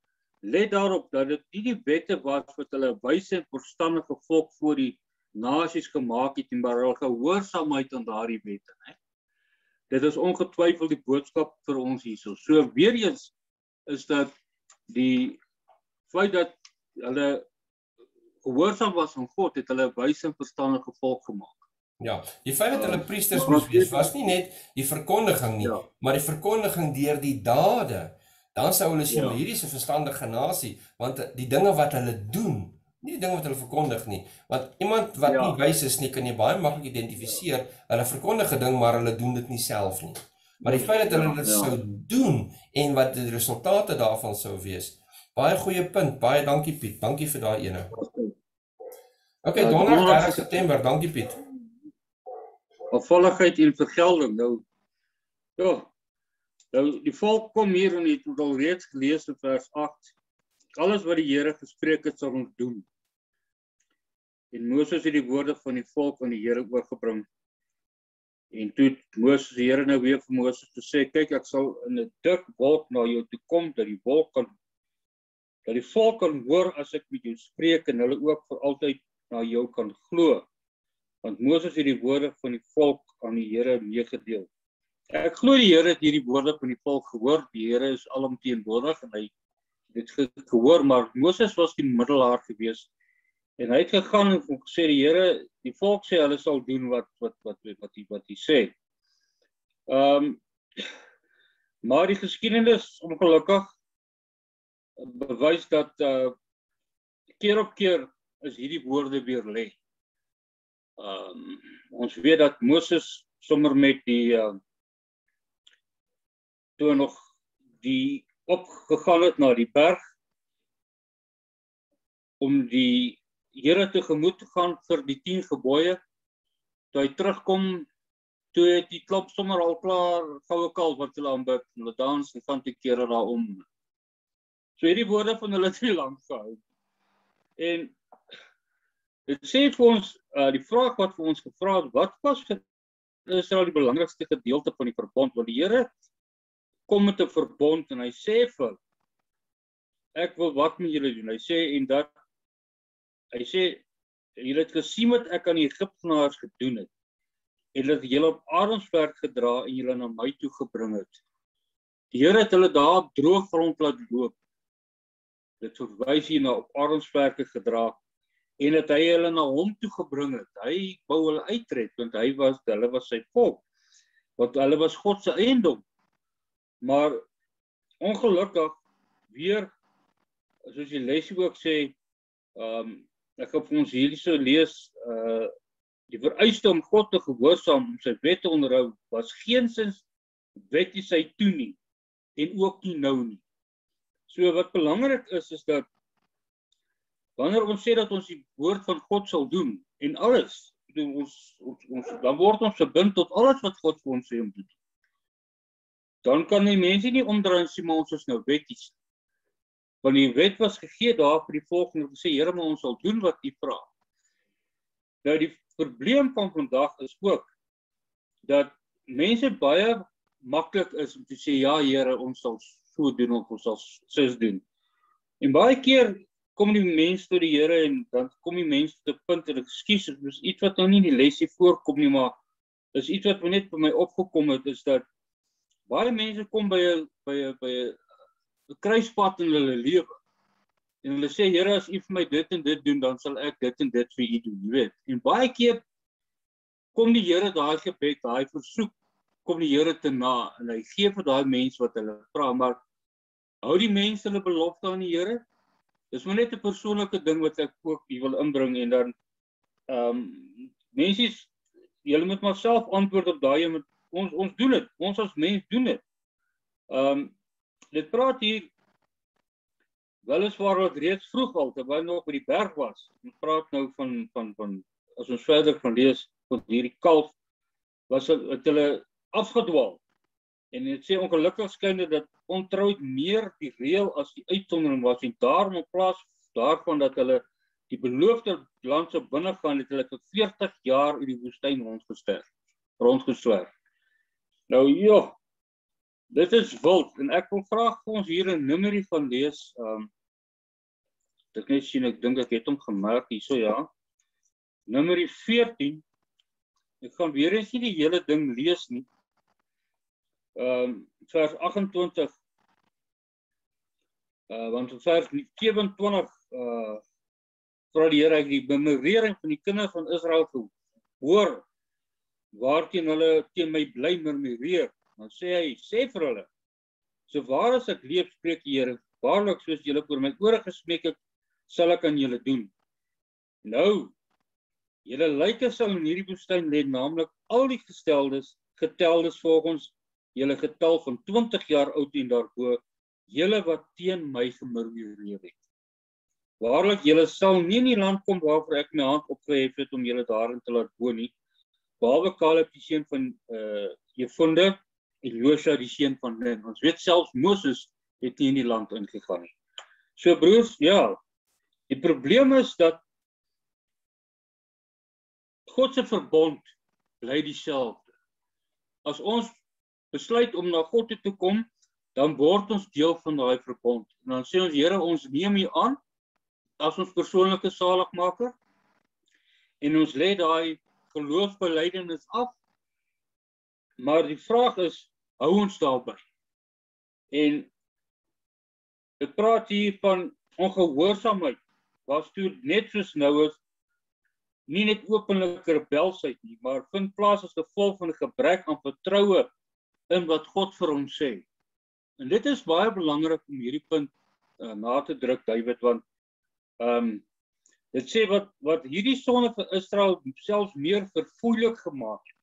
let daarop dat dit nie die wette was wat hulle wyse en verstandige volk voor die nasies gemaak het en maar hulle gehoorsaamheid aan daardie wette, né? Dit is ongetwyfeld die boodskap vir ons hierso. So weer eens is dat die feit dat hulle gehoorsaam was aan God het hulle wyse en verstandige volk gemaak. Ja, die feit dat hulle priesters moes wees was nie net die verkondiging nie, ja. maar die verkondiging deur die dade. Dan sou hulle sê ja. hierdie is 'n verstandige nasie, want die dinge wat hulle doen, nie die dinge wat hulle verkondig nie, want iemand wat ja. nie wys is nie kan jy baie maklik identifiseer, hulle verkondig 'n ding maar hulle doen dit nie self nie. Maar die feit dat hulle dit ja. sou doen en wat die resultate daarvan sou wees. Baie goeie punt. Baie dankie Piet. Dankie vir daai ene. OK, ja, donderdag September. Dankie Piet afvalligheid en vergelding. Nou ja. Nou die volk kom hier en het al reeds gelees in vers 8. Alles wat die Here gespreek het, sal ons doen. En Moses het die woorde van die volk aan die Here oorgebring. En toe Moses die Here nou weer vir Moses te sê, kyk ek sal in 'n dik wolk na jou toe kom dat die wolk kan dat die volk kan hoor as ek met jou spreek en hulle ook vir altyd na jou kan glo want Moses het die woorde van die volk aan die Here meegedeel. Ek glo die Here het hierdie woorde van die volk gehoor. Die Here is alomteenwoordig en hy het gehoor, maar Moses was die middelaar gewees. En hy het gegaan en gesê die Here, die volk sê hulle sal doen wat wat wat wat wat hy wat hy sê. Ehm um, maar die geskiedenis ongelukkig bewys dat uh keer op keer is hierdie woorde weer lê. Ehm um, ons weet dat Moses sommer met die uh toe nog die opgegaan het na die berg om die Here te gemoed te gaan vir die 10 gebooie. Toe hy terugkom, toe het die klop sommer al klaar goue kalf wat hulle aanbid, hulle dans en gaan te kere daarom. So hierdie woorde van hulle het lank gehou. En Dit sê vir ons uh die vraag wat vir ons gevra het, wat was vir Israel die belangrikste gedeelte van die verbond? Want die Here kom met 'n verbond en hy sê vir ek wil wat met julle doen. Hy sê en dat hy sê julle het gesien wat ek aan die Egiptenaars gedoen het en dat julle op Aronsberg gedra en julle na my toe gebring het. Die Here het hulle daar op droë grond laat loop. Dit verwys hier na op Aronsberg gedra en dat hy hulle na hom toe gebring het. Hy wou hulle uitred want hy was hulle was sy volk. Want hulle was God se eiendom. Maar ongelukkig weer soos die lesie ook sê, ehm um, ek vir ons hierdie so lees uh die vereiste om God te gehoorsaam om sy wette onderhou was geensins wetty sy toe nie en ook nie nou nie. So wat belangrik is is dat Wanneer ons sê dat ons die woord van God sal doen en alles, doen ons, ons ons dan word ons verbind tot alles wat God vir ons sê om te doen. Dan kan die mense nie omdraai en sê maar ons is nou wetties. Want die wet was gegee daar vir die volk om te sê Here, maar ons sal doen wat U vra. Nou die probleem van vandag is ook dat mense baie maklik is om te sê ja Here, ons sal so doen of ons sal sis doen. En baie keer kom die mens tot die Here en dan kom die mens tot 'n punt en ekskuus, dit is iets wat nou nie in die lesie voorkom nie, maar dis iets wat net vir my opgekom het is dat baie mense kom by 'n by 'n by 'n kruispunt in hulle lewe. En hulle sê Here, as U vir my dit en dit doen, dan sal ek dit en dit vir U doen, jy weet. En baie keer kom die Here daai gebed, daai versoek kom die Here te na en hy gee vir daai mense wat hulle vra, maar hou die mense hulle belofte aan die Here? Dis maar net 'n persoonlike ding wat ek ook hier wil inbring en dan ehm um, mense julle moet maar self antwoord op daai met ons ons doen dit. Ons as mens doen dit. Ehm um, dit praat hier weliswaar wat reeds vroeg al terwyl nog by die berg was. Ons praat nou van van van as ons verder van lees van hierdie kalf was het hulle afgedwaal. En dit sê ongelukkig skyn dit dat ontrouheid meer die reël as die uitsondering was en daarom in plaas daarvan dat hulle die beloofde land sou binnegaan het hulle vir 40 jaar in die woestyn rondgesterf rondgeswerf. Nou ja. Dit is wild en ek wil vra vir ons hier 'n nummerie van lees. Ehm um, Ek net sien ek dink ek het hom gemerk hierso ja. Nummerie 14 Ek gaan weer eens nie die hele ding lees nie. Ehm um, vers 28 uh want in vers 27 uh vra die Here die bemering van die kinders van Israel toe. Hoor waarteen hulle teen my bly murmureer. Dan sê hy, sê vir hulle: So waar as ek leef, spreek die Here, waarlik soos julle voor my ore gesmeek het, sal ek aan julle doen. Nou Julle lyke sal in hierdie woestyn lê, naamlik al die gesteldes, geteldes volgens julle getal van 20 jaar oud en daarbo, julle wat teen my gemurmureer het. Waarlik julle sal nie in die land kom waarvoor ek my hand opgehef het om julle daarin te laat woon nie. Behalwe Caleb die seun van uh Jefune en Josua die seun van Nun. Ons weet selfs Moses het nie in die land ingegaan nie. So broers, ja. Die probleem is dat God se verbond bly dieselfde. As ons besluit om na God toe te kom, dan word ons deel van daai verbond. En dan sê ons Here, ons neem U aan as ons persoonlike saligmaker. En ons lê daai geloofsbelijdenis af. Maar die vraag is, hou ons daarby? En ek praat hier van ongehoorsaamheid. Was toe net soos nou is nie net openlike rebelsheid nie, maar vind plaas as gevolg van 'n gebrek aan vertroue in wat God vir hom sê. En dit is baie belangrik om hierdie punt uh, na te druk, David, want ehm um, dit sê wat wat hierdie sonde vir Israel selfs meer verfoeilik gemaak het,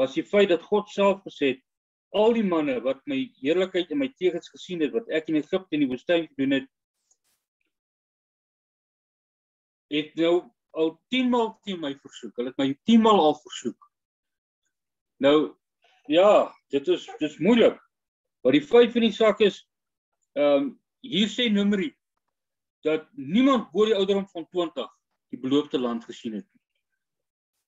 was die feit dat God self gesê het al die manne wat my heerlikheid en my tegens gesien het wat ek in Egipte in die woestyn gedoen het het nou al 10 maal teen my versoek. Hulle het my 10 maal al versoek. Nou ja, dit is dis moeilik. Maar die feit van die saak is ehm um, hier sê nummerie dat niemand bo die ouderdom van 20 die beloofde land gesien het nie.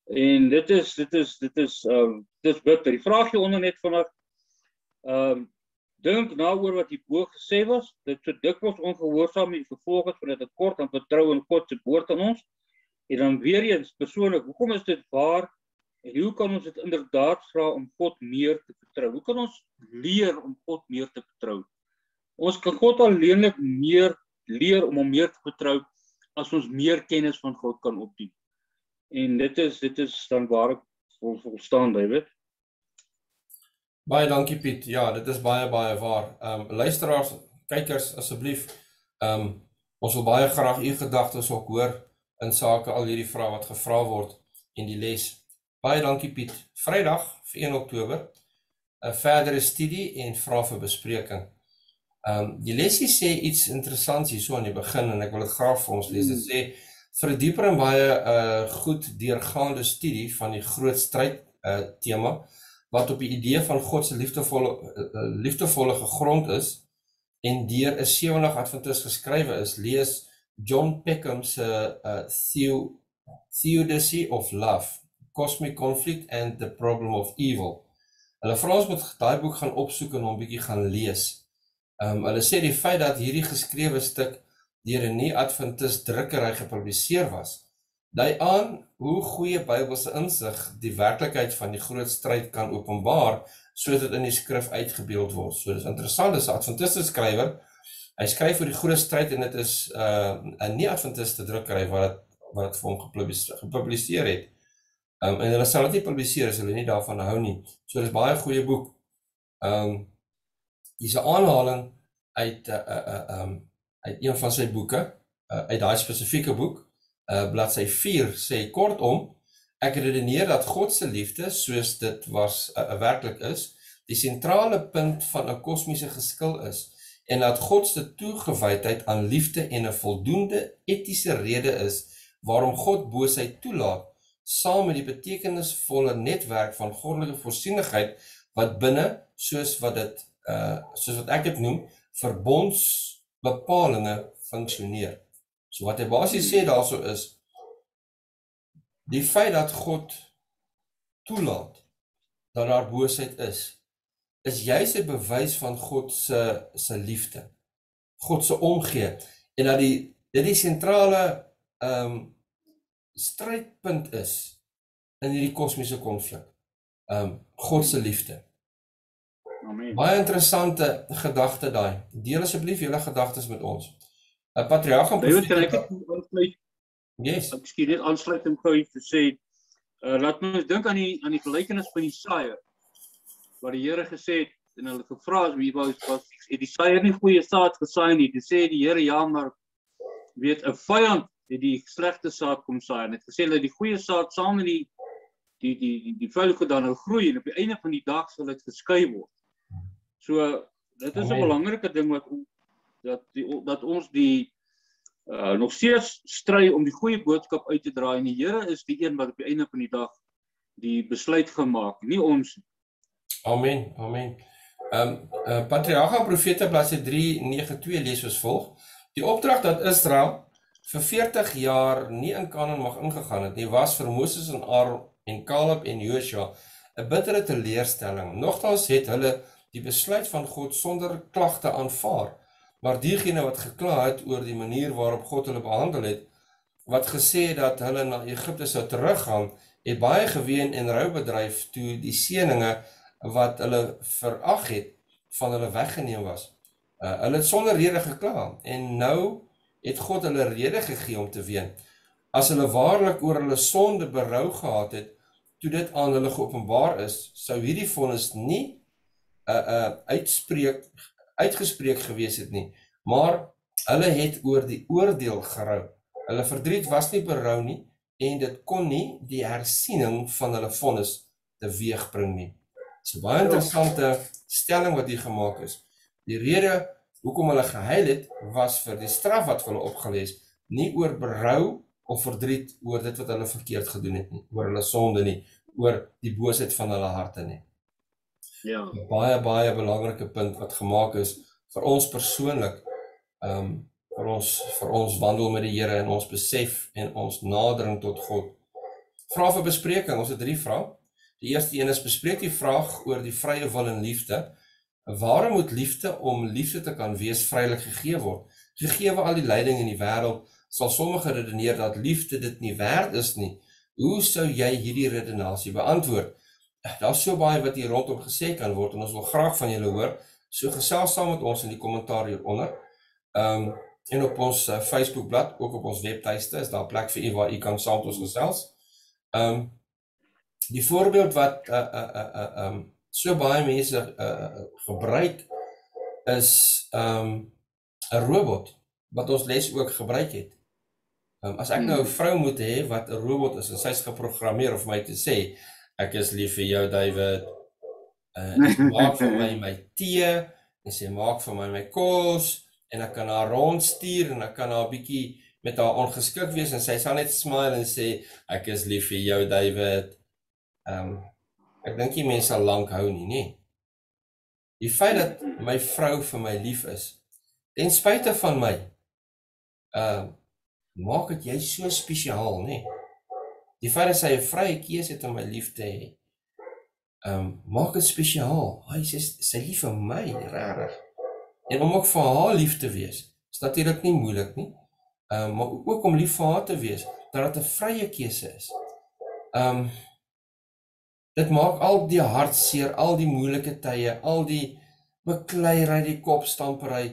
En dit is dit is dit is ehm um, dis bitter. Die vraag hier onder net vanaand ehm um, dink na oor wat hier bo gesê was, dit so dikwels ongehoorsaam en gevolg het van 'n tekort aan vertroue in God se woord aan ons. En dan weer eens persoonlik, hoekom is dit waar en hoe kan ons dit inderdaad vra om God meer te vertrou? Hoe kan ons leer om God meer te vertrou? Ons kan God alleenlik meer leer om hom meer te vertrou as ons meer kennis van God kan opdoen. En dit is dit is dan waar ek vol, vol staan, David. Baie dankie Piet. Ja, dit is baie baie waar. Ehm um, luisteraars, kykers asseblief, ehm um, ons wil baie graag u gedagtes ook hoor in sake al hierdie vrae wat gevra word en die les. Baie dankie Piet. Vrydag vir 1 Oktober 'n verdere studie en vrae vir bespreking. Ehm um, die lesie sê iets interessants hier so aan die begin en ek wil dit graag vir ons lees. Dit sê vir 'n dieper en baie uh goed deurgaande studie van die groot stryd uh tema wat op die idee van God se liefdevolle uh, liefdevolle gegrond is en deur 'n 70 Adventis geskrywe is, lees John Peckham se uh Theo Theodicy of Love, Cosmic Conflict and the Problem of Evil. Hulle vra ons moet daai boek gaan opsoek en hom bietjie gaan lees. Um hulle sê die feit dat hierdie geskrewe stuk deur 'n nie-adventis drukkery gepubliseer was, dui aan hoe goeie Bybelse insig die werklikheid van die groot stryd kan openbaar soos dit in die skrif uitgebeeld word. So dis interessant, dis 'n adventiste skrywer Hy skryf oor die groot stryd en dit is uh 'n nie adventiste drukkery wat wat dit vir hom gepubliseer het. Um en hulle sal dit nie publiseer as hulle nie daarvan hou nie. So dis baie goeie boek. Um hier's 'n aanhaling uit 'n uh, 'n uh, uh, um uit een van sy boeke, uh, uit daai spesifieke boek, uh bladsy 4 sê kortom, ek redeneer dat God se liefde, soos dit was 'n uh, werklik is, die sentrale punt van 'n kosmiese geskil is en dat God se toegewydheid aan liefde en 'n voldoende etiese rede is waarom God boosheid toelaat saam met die betekenisvolle netwerk van goddelike voorsienigheid wat binne soos wat dit uh soos wat ek dit noem verbondsbepalinge funksioneer. So wat hy basies sê daarso is die feit dat God toelaat dat daar boosheid is is juis 'n bewys van God se se liefde. God se omgee en dat die dit die sentrale ehm um, strydpunt is in hierdie kosmiese konflik. Ehm um, God se liefde. Amen. Baie interessante gedagte daai. Deel asseblief julle gedagtes met ons. 'n Patriarg gaan presies kan ek aansluit. Yes. Ek skiet net aansluit om gou te sê, uh, laat ons dink aan die aan die gelykenis van die saaier wat die Here gesê het en hulle gevra het wie wou was het die saaier nie goeie saad gesaai nie. Dit sê die Here ja, maar weet 'n vyand het die slegte saad kom saai en het gesê dat die goeie saad saam met die die die die, die vuil goed dan nou groei en op die einde van die dag sal dit geskei word. So dit is 'n belangrike ding wat dat die dat ons die uh nog steeds stry om die goeie boodskap uit te dra en die Here is die een wat op die einde van die dag die besluit gemaak, nie ons nie. Amen. Amen. Ehm um, uh, Patriarge en Profete bladsy 392 lees soos volg: Die opdrag dat Israel vir 40 jaar nie in Kanaan mag ingegaan het nie, was vir Moses en Aaron en Caleb en Joshua 'n bittere teleurstelling. Nogtans het hulle die besluit van God sonder klagte aanvaar. Maar diegene wat gekla het oor die manier waarop God hulle behandel het, wat gesê het dat hulle na Egipte sou teruggaan, het baie geween en rou bedryf toe die seëninge wat hulle verag het van hulle weggeneem was. Uh, hulle het sonder rede gekla en nou het God hulle rede gegee om te ween. As hulle waarlik oor hulle sonde berou gehad het toe dit aan hulle geopenbaar is, sou hierdie vonnis nie uh, 'n uh, uitspreek uitgespreek gewees het nie, maar hulle het oor die oordeel gerou. Hulle verdriet was nie berou nie en dit kon nie die hersiening van hulle vonnis teweegbring nie. So baie interessante stelling wat hier gemaak is. Die rede hoekom hulle gehuil het was vir die straf wat hulle opgelees, nie oor berou of verdriet oor dit wat hulle verkeerd gedoen het nie, oor hulle sonde nie, oor die boosheid van hulle harte nie. Ja. Baie baie belangrike punt wat gemaak is vir ons persoonlik. Ehm um, vir ons vir ons wandel met die Here en ons besef en ons nadering tot God. Vra vir bespreking. Ons het drie vrae. Die eerste een is bespreek die vraag oor die vrye wil en liefde. Waarom moet liefde om liefde te kan wees vrylik gegee word? Gegee al die lyding in die wêreld, sal sommige redeneer dat liefde dit nie werd is nie. Hoe sou jy hierdie redenasie beantwoord? Daar's so baie wat hier rondom gesê kan word en ons wil graag van julle hoor. So gesels saam met ons in die kommentaar hieronder. Ehm um, en op ons uh, Facebookblad, ook op ons webtuiste is daar plek vir u waar u kan saam met ons gesels. Ehm um, die voorbeeld wat uh uh uh uh um so baie mense uh gebruik is um 'n robot wat ons les ook gebruik het. Um as ek nou 'n hmm. vrou moet hê wat 'n robot is en sy's geprogrammeer om my te sê ek is lief vir jou David. Uh <laughs> maak vir my my tee en sy maak vir my my kos en ek kan haar rondstuur en ek kan haar bietjie met haar ongeskik wees en sy sal net smile en sê ek is lief vir jou David. Ehm um, ek dink nie mense sal lank hou nie, nê. Die feit dat my vrou vir my lief is, ten spyte van my, ehm uh, maak dit jy so spesiaal, nê. Die feit dat sy 'n vrye keuse het om my lief te hê, ehm um, maak dit spesiaal. Hy sê sy lief vir my, regtig. En om ook vir haar lief te wees, is natuurlik nie moeilik nie. Ehm um, maar ook om lief vir haar te wees, dat dit 'n vrye keuse is. Ehm um, Dit maak al die hartseer, al die moeilike tye, al die bekleierery, die kopstampery,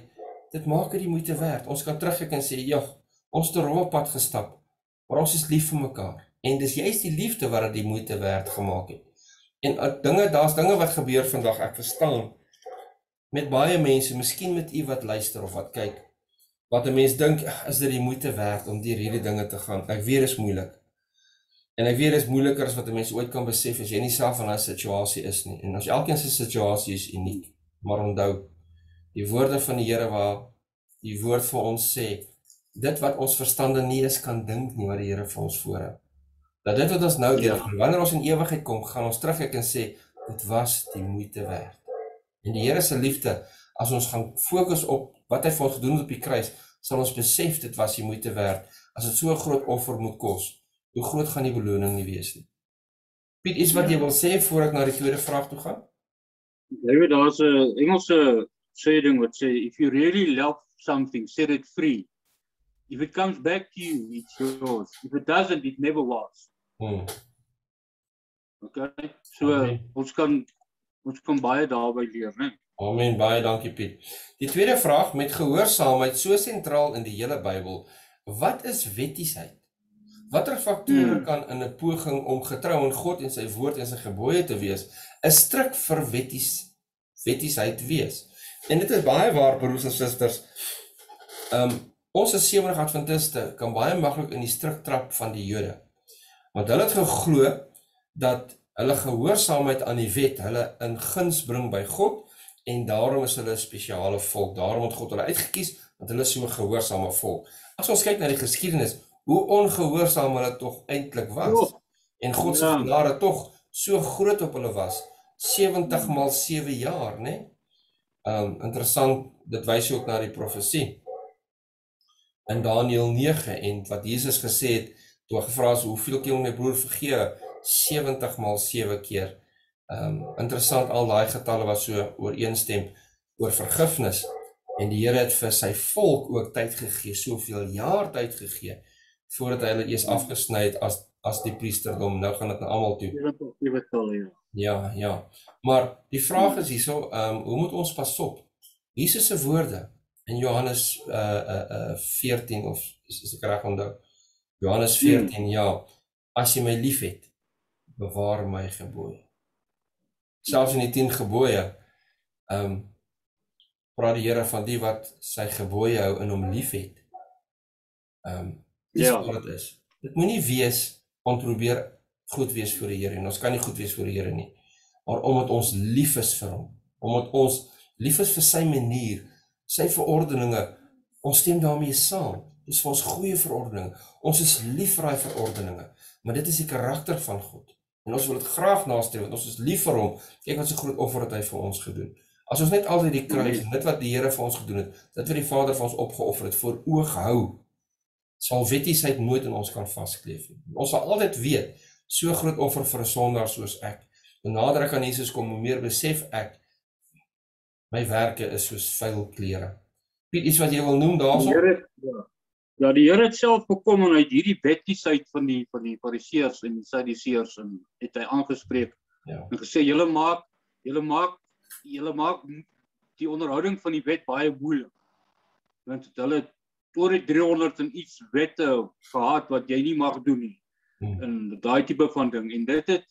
dit maak dit die moeite werd. Ons kan terugkyk en sê, "Jog, ons het 'n rowwe pad gestap, maar ons is lief vir mekaar." En dis juist die liefde wat dit die moeite werd gemaak het. En uh, dinge, daar's dinge wat gebeur vandag, ek verstaan met baie mense, miskien met u wat luister of wat kyk, wat 'n mens dink is dit die moeite werd om deur hierdie dinge te gaan. Ek weet dit is moeilik. En ek weet dit is moeiliker as wat 'n mens ooit kan besef as jy nie self in 'n situasie is nie. En ons elkeen se situasie is uniek. Maar onthou, die woorde van die Here waar die woord vir ons sê, dit wat ons verstande nie eens kan dink nie wat die Here vir ons voorhou. Dat dit wat ons nou doen, ja. wanneer ons in ewigheid kom, gaan ons terugkyk en sê dit was die moeite werd. En die Here se liefde, as ons gaan fokus op wat hy vir ons gedoen het op die kruis, sal ons besef dit was die moeite werd. As dit so 'n groot offer moet kos, hoe groot gaan die beloning nie wees nie. Piet, iets wat jy wil sê voor ek na die tweede vraag toe gaan? Jy weet daar's 'n Engelse sê ding wat sê if you really love something, set it free. If it comes back to you, it's yours. If it doesn't, it never was. Hmm. Okay. So okay. ons kan ons kan baie daarby leer, né? Amen. Baie dankie Piet. Die tweede vraag met gehoorsaamheid so sentraal in die hele Bybel. Wat is wettiesheid? Watter faktore hmm. kan in 'n poging om getrou aan God en sy woord en sy gebooie te wees, 'n stryk vir wetties wettiesheid wees? En dit is baie waar broers en susters. Um ons as Sewenige Adventiste kan baie maklik in die struik trap van die Jode. Want hulle het geglo dat hulle gehoorsaamheid aan die wet hulle in guns bring by God en daarom is hulle 'n spesiale volk. Daarom het God hulle uitgekies want hulle is so 'n gehoorsame volk. As ons kyk na die geskiedenis, hoe ongehoorsaam hulle tog eintlik was oh, en God se ja. genade tog so groot op hulle was. 70 maal 7 jaar, né? Nee? Um interessant, dit wys ook na die profesie. In Daniël 9 en wat Jesus gesê het toe gevra is hoeveel keer my broer vergewe 70 maal 7 keer. Ehm um, interessant al daai getalle was so ooreenstem oor vergifnis en die Here het vir sy volk ook tyd gegee, soveel jaar tyd gegee voordat hy hulle eers afgesny het as as die priesterdom. Nou gaan dit na almal toe. Ja. ja, ja. Maar die vraag is hierso, ehm um, hoe moet ons pas op? Jesus se woorde in Johannes uh uh uh 14 of is, ek reg onthou? Johannes 14, hmm. ja. As jy my liefhet, bewaar my gebooie selfs in die 10 gebooie ehm um, praat die Here van die wat sy gebooie hou en hom liefhet. Ehm um, dis ja. wat dit is. Dit moenie wees om probeer goed wees vir die Here en ons kan nie goed wees vir die Here nie. Maar omdat ons lief is vir hom, omdat ons lief is vir sy manier, sy verordeninge, ons stem daarmee saam. Dis vir ons goeie verordeninge. Ons is lief vir daai verordeninge, maar dit is die karakter van God. En ons wil dit graag nastreef want ons is lief vir hom. Kyk wat so groot offer het hy vir ons gedoen. As ons net altyd die kruis en dit wat die Here vir ons gedoen het, dit wat die Vader vir ons opgeoffer het voor oog hou, sal wettiesheid nooit in ons kan vaskleef nie. Ons sal altyd weet so groot offer vir 'n sondaar soos ek. Hoe nader ek aan Jesus kom, hoe meer besef ek my werke is soos vuil klere. Piet, iets wat jy wil noem daaroor? Here, ja. Die Here het self gekom en uit hierdie wettiesheid van die van die Fariseërs en die Sadduseërs en het hy aangespreek. Ja. En gesê julle maak julle maak julle maak die onderhouding van die wet baie moeilik. Want hulle oor die 300 en iets wette gehad wat jy nie mag doen nie. Hmm. En daai tipe van ding en dit het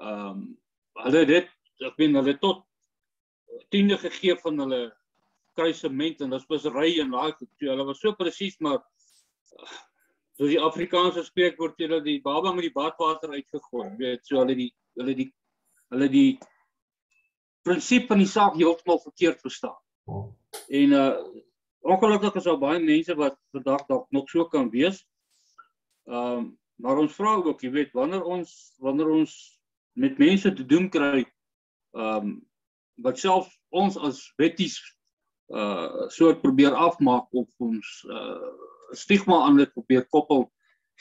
ehm um, hulle dit ek bedoel hulle tot tiende gegee van hulle kruisement en dit was ry en daai hulle was so presies maar soos die Afrikaanse spreekwoord sê dat die baba met die badwater uitgegooi weet so hulle die hulle die hulle die prinsip van die saak heeltemal verkeerd verstaan. En uh ongelukkig is daar baie mense wat vandag dalk nog so kan wees. Ehm um, maar ons vra ook, jy weet, wanneer ons wanneer ons met mense te doen kry ehm um, wat self ons as wetties uh soort probeer afmaak of ons uh stigma aan dit probeer koppel.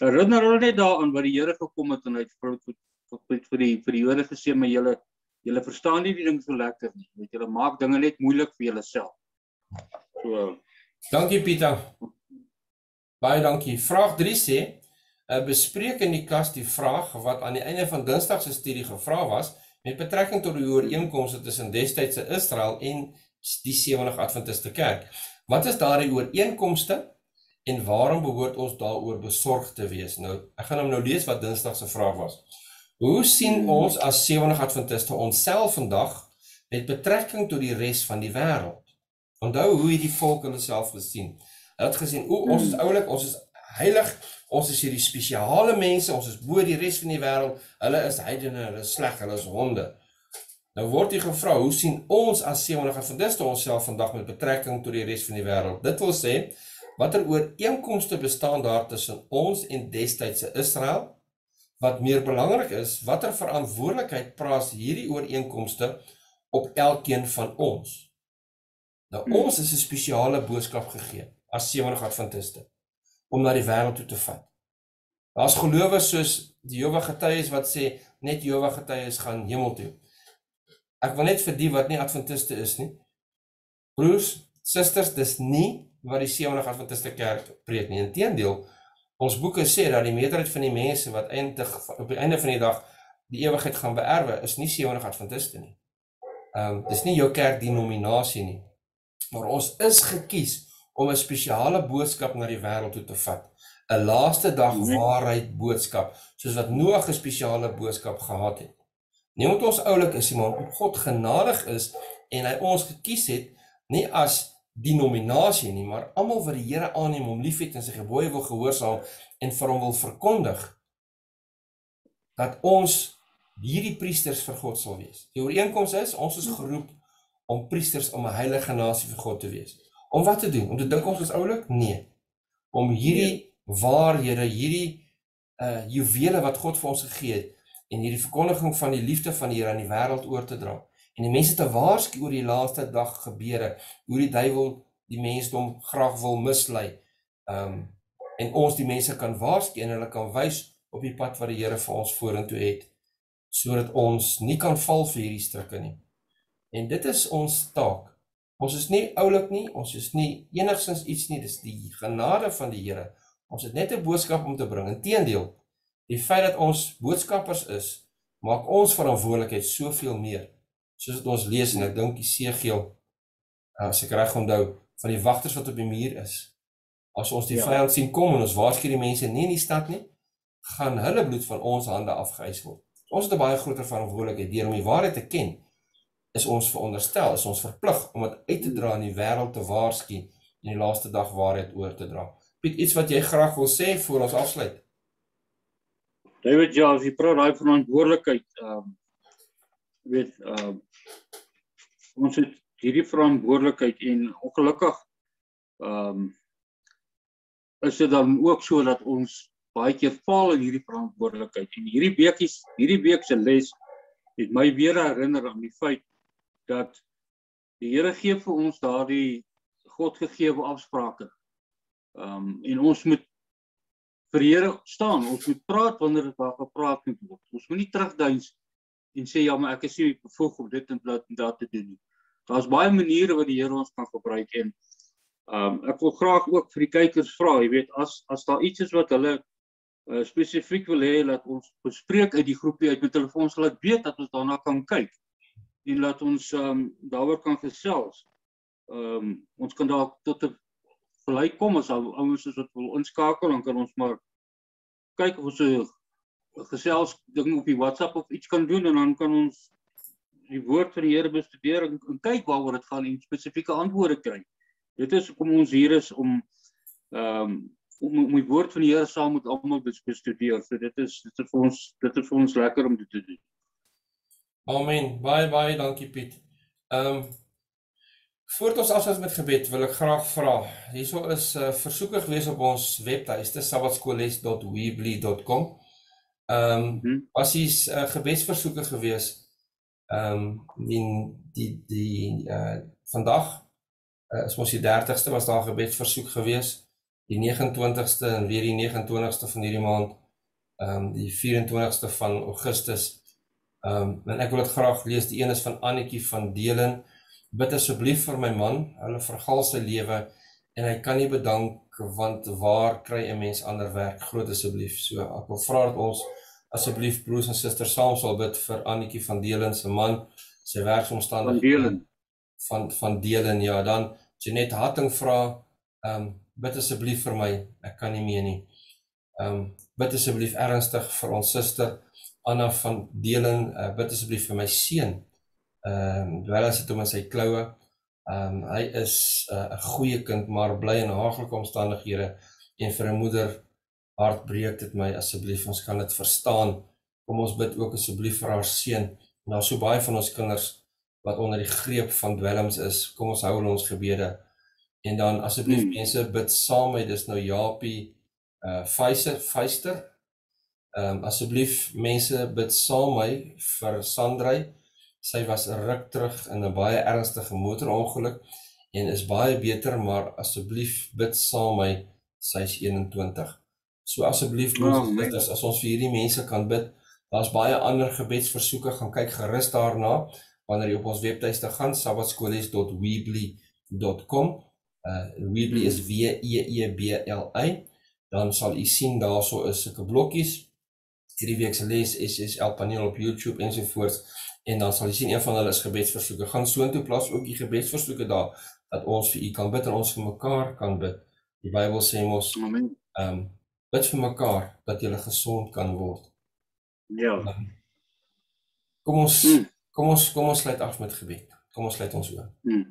Herinner hulle net daaraan wat die Here gekom het en hy het vir vir die vir die Jode gesê maar julle julle verstaan nie die ding so lekker nie. Weet julle maak dinge net moeilik vir julleself. So Dankie Pieter. Baie dankie. Vraag 3 sê, bespreek in die kas die vraag wat aan die einde van Dinsdag se studie gevra was met betrekking tot die ooreenkomste tussen destydse Israel en die 70 Adventiste Kerk. Wat is daardie ooreenkomste en waarom behoort ons daaroor besorg te wees? Nou, ek gaan hom nou lees wat Dinsdag se vraag was. Hoe sien ons as 70 Adventiste onsself vandag met betrekking tot die res van die wêreld? Onthou hoe hierdie volk hulle self gesien. Hulle het gesien, o, ons is oulik, ons is heilig, ons is hierdie spesiale mense, ons is bo die res van die wêreld. Hulle is heidene, hulle is sleg, hulle is honde. Nou word jy gevra, hoe sien ons as Sewenige Adventiste onsself vandag met betrekking tot die res van die wêreld? Dit wil sê, watter ooreenkomste bestaan daar tussen ons en destydse Israel? Wat meer belangrik is, watter verantwoordelikheid plaas hierdie ooreenkomste op elkeen van ons? Nou hmm. ons is 'n spesiale boodskap gegee as Sewenige Adventiste om na die wêreld toe te vat. Daar's gelowiges soos die Jehovah getuies wat sê net Jehovah getuies gaan hemel toe. Ek wil net vir die wat nie Adventiste is nie. Broers, susters, dis nie wat die Sewenige Adventiste kerk preek nie. Inteendeel, ons boeke sê dat die meerderheid van die mense wat eindig op die einde van die dag die ewigheid gaan beerwe, is nie Sewenige Adventiste nie. Ehm um, dis nie jou kerk denominasie nie. Maar ons is gekies om 'n spesiale boodskap na die wêreld toe te vat. 'n Laaste dag waarheid boodskap, soos wat Noag 'n spesiale boodskap gehad het. Nie omdat ons oulik is, maar omdat God genadig is en hy ons gekies het nie as denominasie nie, maar almal wat die Here aanneem om liefhet en sy gebooie wil gehoorsaam en vir hom wil verkondig dat ons hierdie priesters vir God sal wees. Die ooreenkoms is ons is geroep om priesters om 'n heilige nasie vir God te wees. Om wat te doen? Om te dink ons is oulik? Nee. Om hierdie waarhede, hierdie uh juwele wat God vir ons gegee het en hierdie verkondiging van die liefde van die Here aan die wêreld oor te dra en die mense te waarsku oor die laaste dag gebeure, hoe die duiwel die mensdom graag wil mislei. Um en ons die mense kan waarsku en hulle kan wys op die pad wat die Here vir ons vorentoe het sodat ons nie kan val vir hierdie struike nie. En dit is ons taak. Ons is nie oulik nie, ons is nie enigsins iets nie, dis die genade van die Here. Ons het net 'n boodskap om te bring. Inteendeel, die feit dat ons boodskappers is, maak ons verantwoordelikheid soveel meer soos wat ons lees en ek dink Jesegiel as ek reg onthou van die wagters wat op die muur is. As ons die ja. vyand sien kom en ons waarsku die mense nie in die stad nie, gaan hulle bloed van ons hande afgeëis word. Ons het 'n baie groter verantwoordelikheid deur om die waarheid te ken. Is ons veronderstel, is ons verplig om dit uit te dra in die wêreld te waarsku en die laaste dag waarheid oor te dra. Piet, iets wat jy graag wil sê voor ons afsluit? David, ja, as jy praat daai verantwoordelikheid, ehm um, weet uh ons het hierdie verantwoordelikheid en ongelukkig ehm um, is dit dan ook so dat ons baie keer val in hierdie verantwoordelikheid en hierdie weekies hierdie week se les het my weer herinner aan die feit dat die Here gee vir ons daardie God gegeewe afsprake. Ehm um, en ons moet vir Here staan. Ons moet praat wanneer dit daar gepraat moet word. Ons moenie terugduins en sê ja, maar ek is nie bevoeg om dit en dat en dat te doen nie. Daar's baie maniere wat die Here ons kan gebruik en ehm um, ek wil graag ook vir die kykers vra, jy weet, as as daar iets is wat hulle uh, spesifiek wil hê dat ons bespreek uit die groepie uit met hulle vir ons laat weet dat ons daarna kan kyk en laat ons ehm um, daaroor kan gesels. Ehm um, ons kan dalk tot 'n gelyk kom as ouens is wat wil inskakel dan kan ons maar kyk of ons so gesels ding op die WhatsApp of iets kan doen en dan kan ons die woord van die Here bestudeer en, en kyk waaroor dit gaan en spesifieke antwoorde kry. Dit is kom ons hier is om ehm um, om om die woord van die Here saam met almal bestudeer. So dit is dit is vir ons dit is vir ons lekker om dit te doen. Amen. Baie baie dankie Piet. Ehm um, Voordat ons afsluit met gebed, wil ek graag vra. Hierso is 'n uh, versoeker gewees op ons webtuiste sabbatskoolles.weebly.com. Ehm um, was hier's 'n uh, gebedsversoeke gewees. Ehm um, die die die uh vandag uh, is mos die 30ste was daar gebedsversoek gewees. Die 29ste en weer die 29ste van hierdie maand. Ehm um, die 24ste van Augustus. Ehm um, en ek wil dit graag lees. Die een is van Annetjie van Delen. Bid asseblief vir my man, hulle vergalse lewe en hy kan nie bedank want waar kry 'n mens ander werk? Groot asseblief. So ek wil vra dat ons asseblief broers en susters saam sal bid vir Annetjie van Delen se man sy werksomstandighede van Delen van van Delen ja. Dan Janet Hatting vra ehm um, bid asseblief vir my. Ek kan nie meer nie. Ehm um, bid asseblief ernstig vir ons suster Anna van Delen uh, bid asseblief vir my seun. Ehm um, terwyl hy sit om in sy kloue Ehm um, hy is 'n uh, goeie kind, maar bly in haaglike omstandighede en vir 'n moeder hartbreek dit my asseblief ons kan dit verstaan. Kom ons bid ook asseblief vir haar seun. Daar's so baie van ons kinders wat onder die greep van dwelms is. Kom ons hou ons gebede. En dan asseblief hmm. mense bid saam met dis nou Japie uh Pfizer Pfizer. Ehm um, asseblief mense bid saam my vir Sandrey. Sy was ruk terug in 'n baie ernstige motorongeluk en is baie beter, maar asseblief bid saam my sy's 21. So asseblief moet oh, dit as, as ons vir hierdie mense kan bid. Daar's baie ander gebedsversoeke, gaan kyk gerus daarna wanneer jy op ons webtuiste gaan sabbatskoolies.weebly.com. Uh Weebly is W E E B L Y. Dan sal u sien daarso is sulke blokkies. Hierdie week se les is is El paneel op YouTube ensovoorts en dan sal jy sien een van hulle is gebedsversoeke. Gaan soontoe plaas ook die gebedsversoeke daar dat ons vir u kan bid en ons vir mekaar kan bid. Die Bybel sê mos Amen. Ehm um, bid vir mekaar dat jy gesond kan word. Ja. Um, kom ons hmm. kom ons kom ons sluit af met gebed. Kom ons sluit ons oë. Hmm.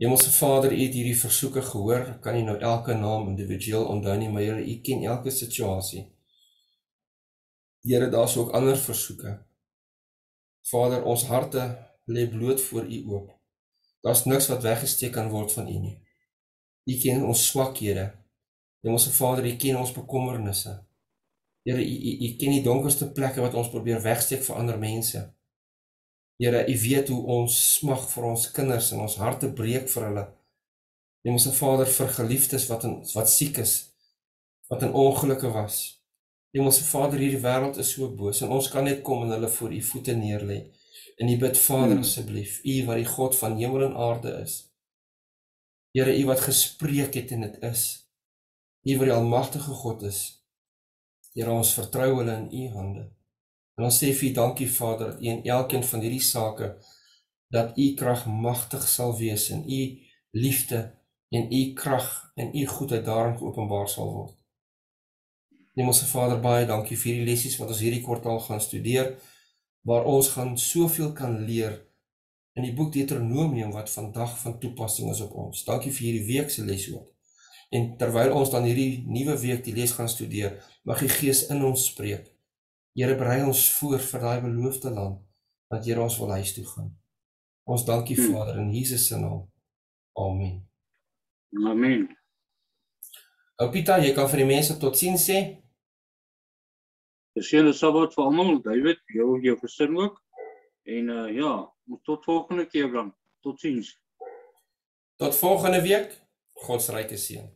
Hemelse Vader, U het hierdie versoeke gehoor. Kan U nou elke naam individueel onthou nie, maar Here, U ken elke situasie. Here, daar's ook ander versoeke. Vader, ons harte lê bloot voor U oop. Daar's niks wat weggesteek kan word van U nie. U ken ons swakhede. Hemelse Vader, U ken ons bekommernisse. Here, U U ken die donkerste plekke wat ons probeer wegsteek vir ander mense. Here, U weet hoe ons smag vir ons kinders en ons harte breek vir hulle. Hemelse Vader, vir geliefdes wat in wat siek is, wat in ongelukke was. Hemelse Vader, hierdie wêreld is so boos en ons kan net kom en hulle voor u voete neerlê. En u bid Vader hmm. asseblief, u wat die God van hemel en aarde is. Here, u wat gespreek het en dit is. U wat die almagtige God is. Here, ons vertrou hulle in u hande. En ons sê vir u dankie Vader dat u in elkeen van hierdie sake dat u krag magtig sal wees en u liefde en u krag en u goedheid daarin geopenbaar sal word. Hemelse Vader, baie dankie vir hierdie lessies wat ons hierdie kwartaal gaan studeer waar ons gaan soveel kan leer in die boek Deuteronomium wat vandag van toepassing is op ons. Dankie vir hierdie week se les ook. En terwyl ons dan hierdie nuwe week die les gaan studeer, mag die Gees in ons spreek. Here berei ons voor vir daai beloofde land wat Here ons wil huis toe gaan. Ons dankie hmm. Vader in Jesus se naam. Amen. Amen. Ou Pieter, jy kan vir die mense totsiens sê. Geseënde Sabbat vir almal, David, jou jou gesin ook. En uh ja, tot volgende keer dan. Totsiens. Tot volgende week. God se ryke seën.